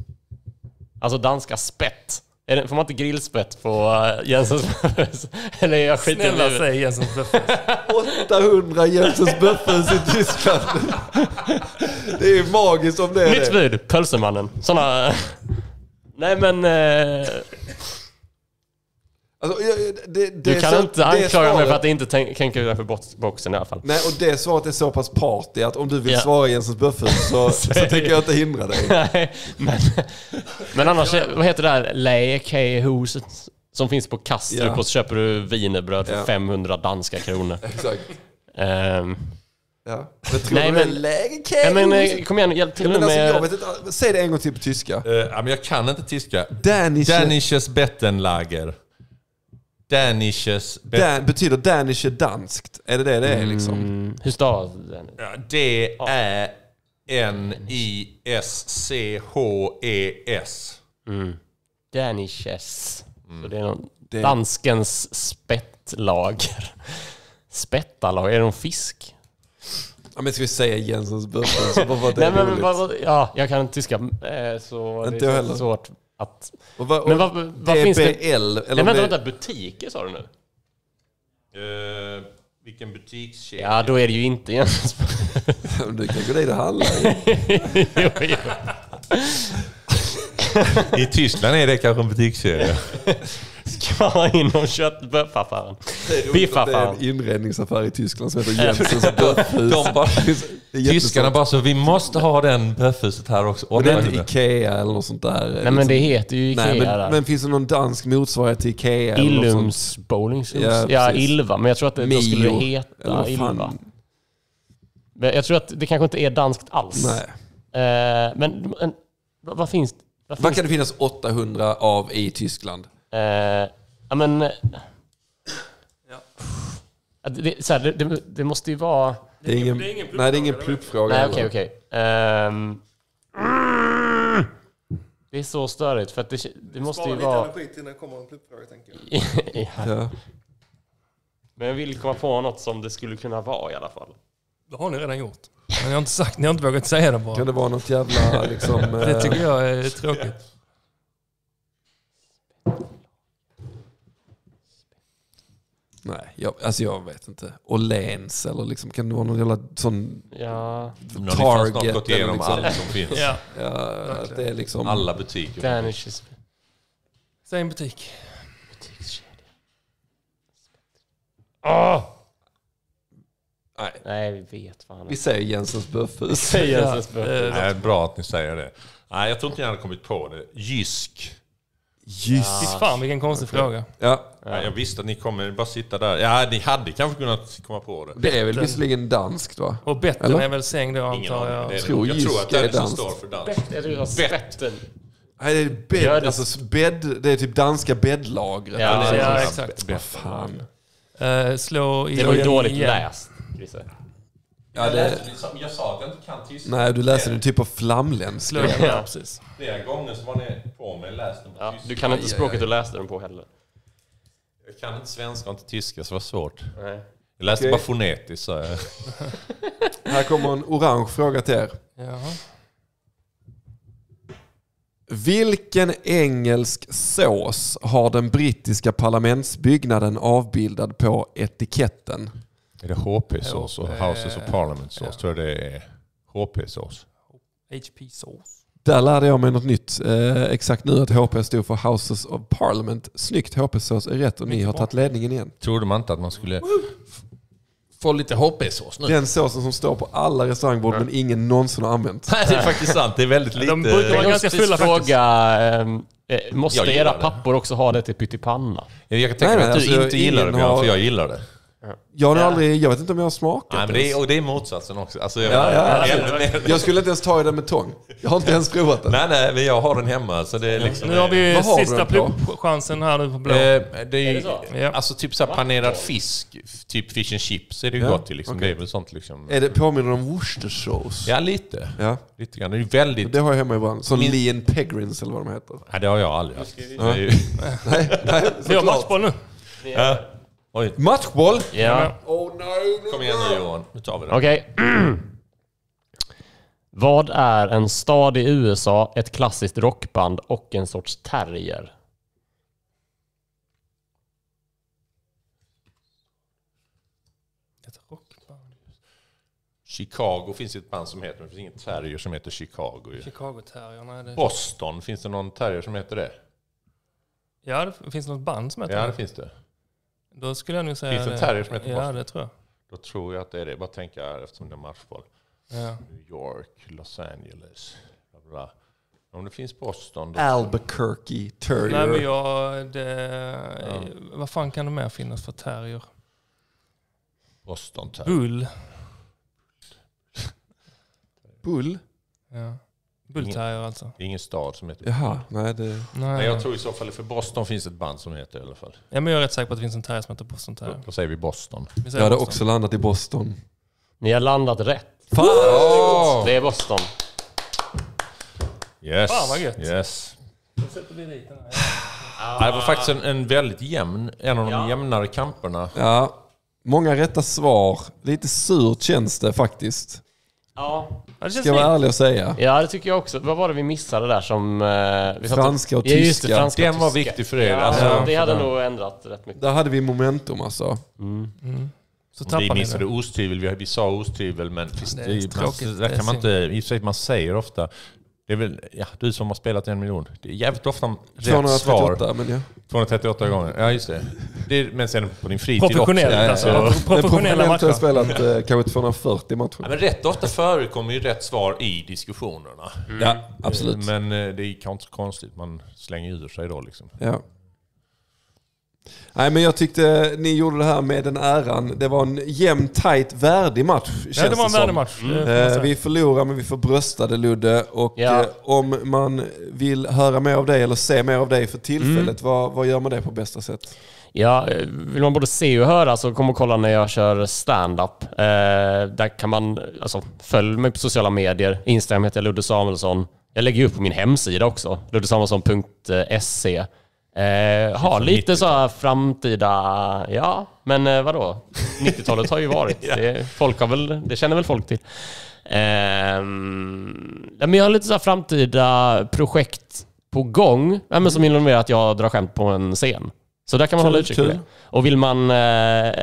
Alltså danska spett. Är det, får man inte grillspett på uh, Jensens böffhus? Eller är jag skit i Snälla huvudet? säg Jensens Buffett. 800 Jensens Böffhus i Tyskland. Det är magiskt om det är Nytt det. bud, Pölsemannen. Såna... Nej men... Eh, Alltså, det, det du kan så- inte anklaga mig för att inte tänk- tänka utanför box- boxen i alla fall. Nej, och det svaret är så pass party att om du vill Ja. svara Jensens Böffhus så, så tänker jag inte hindra dig. Nej, men, men annars, vad heter det där Läkehuset som finns på Kastrup Ja. och så köper du wienerbröd för Ja. 500 danska kronor. Exakt. Ehm, Ja. Men tror Nej, du det är men- läge ja, men eh, kom igen, hjälp till Ja, nu men alltså, jag med... vet inte, säg det en gång till på tyska. Uh, ja, men jag kan inte tyska. Danish, Danisches Bettenlager. Danisches Bet- Dan, betyder Danish danskt? Är det det det är liksom? Mm, hur stavas den? Ja, D-Ä-N-I-S-C-H-E-S. Danishes. Så det är någon Det- danskens spettlager. Spettalag, är det någon fisk? Ja, men ska vi säga Jensens börsfus? Så bara för att det Nej är men roligt. vad, vad, ja, jag kan inte tyska eh, så Inte det jag är heller. så svårt att... Och vad, Men vad, vad finns det? Eller Nej om vänta, det- vänta, butiker sa du nu? Eh, vilken butikskedja? Ja, då är det ju inte Jensens Du kan gå dit och handla. jo, jo. I Tyskland är det kanske en butikskedja. Ska man inom köttbuffaffären? Det är Biffaffären. en inredningsaffär i Tyskland som heter Jensens böffhus. Bara, Det tyskarna bara så, vi måste ha den böffhuset här också. Och Och det är det inte Ikea eller något sånt där. liksom. Nej men det heter ju Ikea Nej, där. men, men finns det någon dansk motsvarighet till Ikea? eller något sånt? Illums bowling Ja, ja. Ilva. Men jag tror att det skulle Mio, Eller heta vad Ilva. Men jag tror att det kanske inte är danskt alls. Nej. Eh, men men vad, vad finns vad Vad finns kan det finnas 800 av i Tyskland? Eh, ja men... eh, Ja. Det, så här, det, det, det måste ju vara... Det är ingen, det är ingen nej, det är ingen pluppfråga. Nej okej okej. Ehm, det är så störigt för att det, det måste ju vara... energi till när det kommer en pluppfråga tänker jag. ja. Ja. Men jag vill komma på något som det skulle kunna vara i alla fall. Det har ni redan gjort. Men ni har inte sagt, ni har inte vågat säga det bara. Kan det vara något jävla liksom... Det eh, tycker jag är tråkigt. Nej, jag, alltså jag vet inte. Åhléns eller liksom, kan det vara någon jävla sån... Ja, Nu har Target gått igenom eller liksom. allt som finns. Ja. Ja, det är liksom... Alla butiker. Danishes Säg en butik. butikskedja. Nej. Nej, vi vet fan. Vi säger Jensens böffhus. Säg Ja, Jensens Nej, bra att ni säger det. Nej, jag tror inte jag hade kommit på det. Jysk. Just. Fy fan vilken konstig fråga. Ja, Ja, jag visste att ni kommer bara sitta där. Ja, ni hade kanske kunnat komma på det. det är väl visserligen danskt va? Och betten Eller? är väl säng då Ingen antar är jag. det. Tror Jag tror att det är är det som danskt. står för dans. Jag tror jag har spetten. Nej, det är, bed, Gör det. alltså, bädd, det är typ danska bäddlagret. Ja, eller Ja, exakt. Vad fan. Eh, slå i Det var ju igen. dåligt läst, Christer. Ja, det, Jag sa att jag inte kan tyska. nej, du läser den typ på flamländska. Igen, ja precis. Flera gånger så var ni på mig läst den på Ja, tyska. du kan inte språket du läste den på heller. Jag kan inte svenska och inte tyska så det var svårt. Nej. Jag läste Okej. bara fonetiskt. Så jag... Här kommer en orange fråga till er. Jaha. Vilken engelsk sås har den brittiska parlamentsbyggnaden avbildad på etiketten? Är det HP-sås och Houses of Parliament-sås? Tror jag det är HP-sås. HP sås. Där lärde jag mig något nytt. Eh, exakt nu att HP stod för Houses of Parliament. Snyggt, HP-sås är rätt och ni har tagit ledningen igen. Trodde man inte att man skulle få lite HP-sås nu? Den såsen som står på alla restaurangbord men ingen någonsin har använt. Nej, det är faktiskt sant. Det är väldigt lite... De brukar vara ganska måste fulla fråga, ehm, eh, måste Jag gillar era det. pappor också ha det till pyttipanna? Jag kan tänka mig nej, att du alltså, inte gillar det ingen Björn, har- för jag gillar det. Jag, har Ja. aldrig, jag vet inte om jag har smakat Nej, men det är, och det är motsatsen också. Alltså, jag, Ja, ja, ja. ännu mer- Jag skulle inte ens ta i den med tång. Jag har inte ens provat den. Nej, nej, men jag har den hemma. Så det är liksom, Nu har vi Vad har sista på? pluppchansen här nu på blå. Eh, det är, Är ju- det så? Ja. Alltså typ så här panerad fisk, typ fish and chips är det ju Ja, gott till. Liksom. okej. Det är väl sånt liksom. Är det påminner om Worcestersås? Ja, lite. Ja, Lite grann. Det är ju väldigt... det har jag hemma ibland. Som Min- Lean Pegrins eller vad de heter. Nej, det har jag aldrig haft. Vi har matchboll nu. ja. Oj, Matchboll! Ja. kom igen nu Johan. Nu tar vi den. Okej. Vad är en stad i USA, ett klassiskt rockband och en sorts terrier? Ett rockband. Chicago finns det ett band som heter, men det finns ingen terrier som heter Chicago. Chicago Terrier. Nej, det... Boston, finns det någon terrier som heter det? Ja, det finns något band som heter Ja, det det. finns det. Då skulle jag nog säga Finns det en terrier som heter Ja, Boston? det tror jag. Då tror jag att det är det. Bara tänka här eftersom det är matchboll. Ja. New York, Los Angeles. Bla bla. Om det finns Boston då... Albuquerque Terrier. Nej, men jag... Det, Vad fan kan det mer finnas för terrier? Boston Terrier. Bull. Bull? Ja. Bullterrier alltså. Det är ingen stad som heter... Jaha, nej det... Nej, Nej, jag tror i så fall för Boston finns ett band som heter i alla fall. ja, men jag är rätt säker på att det finns en terrier som heter Boston Terrier. Då säger vi Boston. Vi säger Jag hade Boston. också landat i Boston. Ni har landat rätt. Fan! Det är Boston. Yes. Fan, vad gött. Yes. Då sätter vi dit den här. Det var faktiskt en, en väldigt jämn, en av de jämnare kamperna. Ja, Många rätta svar. Lite surt känns det faktiskt. Ja. Det känns Ska jag vara ärlig och säga. ja, det tycker jag också. Vad var det vi missade där som... eh, vi satt Franska och Ja, just det, tyska. franska och Den var tyska. viktig för er. Ja, Alltså, det hade nog ändrat rätt mycket. Där hade vi momentum alltså. Så Vi tappar ni missade det. osthyvel, vi, vi sa osthyvel men Det det, är man, tråkigt. där Det är kan man synd. inte, i och för sig man säger ofta, det är väl, ja du som har spelat en miljon, det är jävligt ofta rätt 238, svar. men ja. 238 gånger, ja just det. det är, men sen på din fritid Professionellt också. alltså. Ja, Professionella har jag matcher. spelat eh, kanske 240 matcher. Ja, men rätt ofta förekommer ju rätt svar i diskussionerna. Ja, absolut. Men eh, det är kanske inte så konstigt, man slänger ur sig då liksom. Ja. Nej men jag tyckte ni gjorde det här med den äran. Det var en jämn, tight, värdig match. Ja, känns det var en värdig match. får man Eh, vi förlorar men vi förbröstade Ludde och Ja. eh, om man vill höra mer av dig eller se mer av dig för tillfället, vad, vad gör man det på bästa sätt? Ja, eh, vill man både se och höra så kom och kolla när jag kör stand-up. Eh, där kan man, alltså följ mig på sociala medier. Instagram heter jag Ludde Samuelsson. Jag lägger upp på min hemsida också, luddesamuelsson.se. Eh, har lite så här framtida, ja, men eh, vadå? 90-talet har ju varit. det, folk har väl, det känner väl folk till. Ja, men jag har lite så här framtida projekt på gång, ja, men som involverar att jag drar skämt på en scen. Så där kan man Kul, hålla utkik. Och vill man, eh,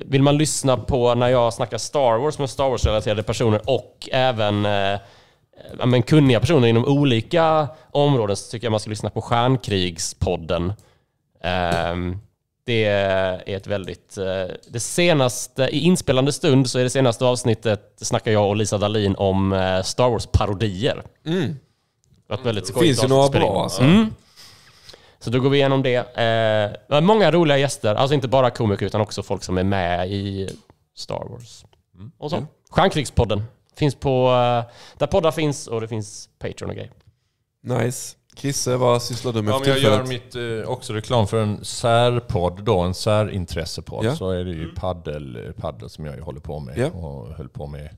vill man lyssna på när jag snackar Star Wars med Star Wars-relaterade personer och även eh, ja, men kunniga personer inom olika områden så tycker jag man ska lyssna på Stjärnkrigspodden. Ehm, det är ett väldigt... eh, Det senaste, i inspelande stund så är det senaste avsnittet snackar jag och Lisa Dahlin om eh, Star Wars-parodier. Det var väldigt skojigt finns ju några bra alltså. Så då går vi igenom det. Eh, många roliga gäster, alltså inte bara komiker utan också folk som är med i Star Wars. Och så. Stjärnkrigspodden. Finns på, eh, där poddar finns och det finns Patreon och grejer. Nice. Krisse, vad sysslar du med Ja, för men jag gör tillfället? mitt, eh, också reklam för en särpodd då, en särintressepodd. Ja. Så är det ju paddel, paddel som jag ju håller på med Ja. och höll på med,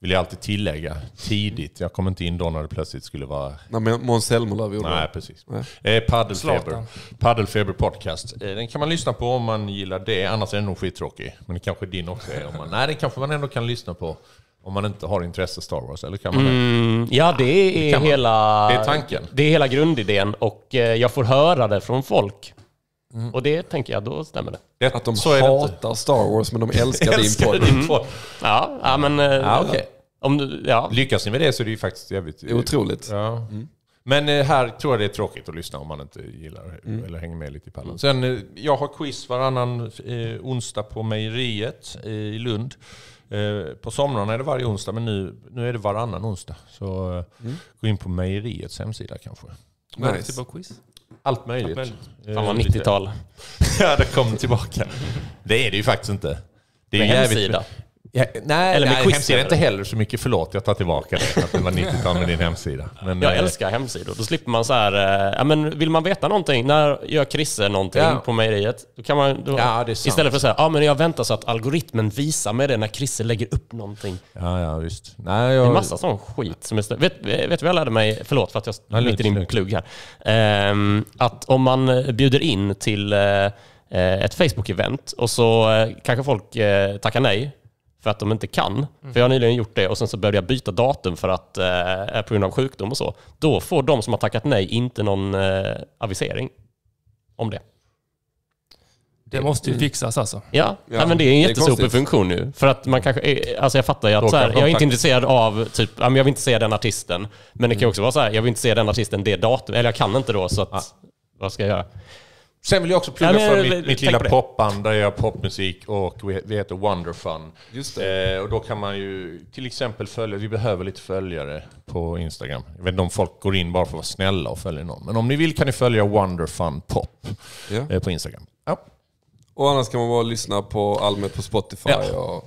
vill jag alltid tillägga, tidigt. Jag kom inte in då när det plötsligt skulle vara... Nej, men Måns Zelmerlöw gjorde Nej, precis. Nej. Eh, Paddelfeber. Paddelfeber podcast. Eh, den kan man lyssna på om man gillar det, annars är den nog skittråkig. Men det kanske din också är. Om man, nej, den kanske man ändå kan lyssna på om man inte har intresse Star Wars. Eller kan man det? Mm, ja, det är man. hela... Det är tanken. Det är hela grundidén och eh, jag får höra det från folk. Och det tänker jag, då stämmer det. Det, Att de så det hatar Star Wars men de älskar din Älskar podd. din podd. Ja, ja men... eh, Ja, okej. Om du, ja. Lyckas ni med det så är det ju faktiskt jävligt... Det otroligt. Ja. Men eh, här tror jag det är tråkigt att lyssna om man inte gillar Mm. eller hänger med lite i pallen. Sen, eh, jag har quiz varannan eh, onsdag på mejeriet i Lund. Eh, på somrarna är det varje onsdag, men nu, nu är det varannan onsdag. Så eh, Mm. gå in på mejeriets hemsida kanske. Vad är det Nice. typ av quiz? Allt möjligt. möjligt. Eh, Fan vad lite- 90-tal. ja, det kom tillbaka. Det är det ju faktiskt inte. Det är jävligt-. Ja, nej, Eller med nej quiz, hemsida är menar inte heller så mycket. Förlåt, jag tar tillbaka det. Att det var 90-tal med din hemsida. Men, Jag eh, älskar hemsidor. Då slipper man så här, eh, ja men vill man veta någonting, när gör Krisse någonting Ja. på mejeriet? Då kan man, då, Ja, istället för att säga, ja men jag väntar så att algoritmen visar mig det när Krisse lägger upp någonting. Ja, ja, visst. Nej, Det är jag, massa sån skit som stö- vet, vet du vad jag lärde mig? Förlåt för att jag Nej, mitt i din lugnt. plugg här. Ehm, att om man eh, bjuder in till eh, ett Facebook-event och så eh, kanske folk eh, tackar nej för att de inte kan. För jag har nyligen gjort det och sen så började jag byta datum för att eh, på grund av sjukdom och så. Då får de som har tackat nej inte någon eh, avisering om det. Det måste ju fixas alltså. Ja, Ja, Nej, men det är en jättesopig funktion nu. För att man kanske, är- alltså jag fattar ju att så här, jag är inte intresserad av, typ, jag vill inte se den artisten. Men det kan ju också vara så här, jag vill inte se den artisten det datum, eller jag kan inte då så att, vad ska jag göra? Sen vill jag också plugga Ja, för mitt, mitt lilla popband där jag gör popmusik och vi, vi heter Wonderfun. Just Eh, och då kan man ju till exempel följa, vi behöver lite följare på Instagram. Jag vet inte om folk går in bara för att vara snälla och följer någon. Men om ni vill kan ni följa Wonderfun Pop Ja. eh, på Instagram. Ja. Och annars kan man bara lyssna på allmänt på Spotify. Ja. Och,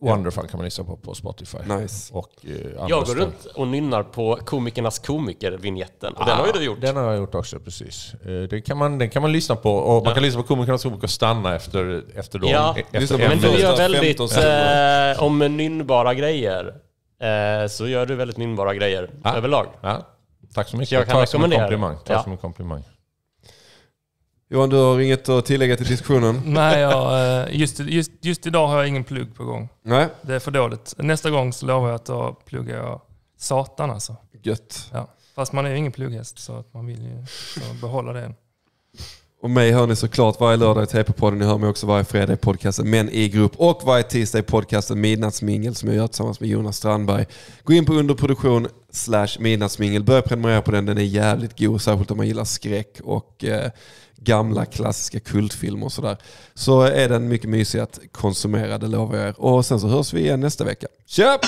Wonderfun kan man lyssna på på Spotify. nice. Och, eh, Jag går runt och nynnar på komikernas komiker-vinjetten. Och den har ju du gjort. Den har jag gjort också, precis. Eh, Den kan man, den kan man lyssna på. Och man kan lyssna på komikernas komiker och stanna efter, efter dem. Ja. e- efter Men du gör väldigt, 15 sekunder. eh, om nynnbara grejer, eh, så gör du väldigt nynnbara grejer Ja. överlag. Ja, tack så mycket. Jag Jag tar det som en rekommendera komplimang. Tar Ja. som en komplimang. Johan, du har inget att tillägga till diskussionen? Nej, jag, eh, just, just, just idag har jag ingen plugg på gång. Nej, Det är för dåligt. Nästa gång så lovar jag att då pluggar jag satan alltså. gött. Ja. Fast man är ju ingen plugghäst så att man vill ju behålla det. Och mig hör ni såklart varje lördag i TP-podden. Ni hör mig också varje fredag i podcasten Men i grupp. Och varje tisdag i podcasten Midnattsmingel som jag gör tillsammans med Jonas Strandberg. Gå in på underproduktion slash midnattsmingel. Börja prenumerera på den. Den är jävligt god. Särskilt om man gillar skräck och eh, gamla klassiska kultfilmer och sådär. Så är den mycket mysig att konsumera, det lovar jag er. Och sen så hörs vi igen nästa vecka. Tja!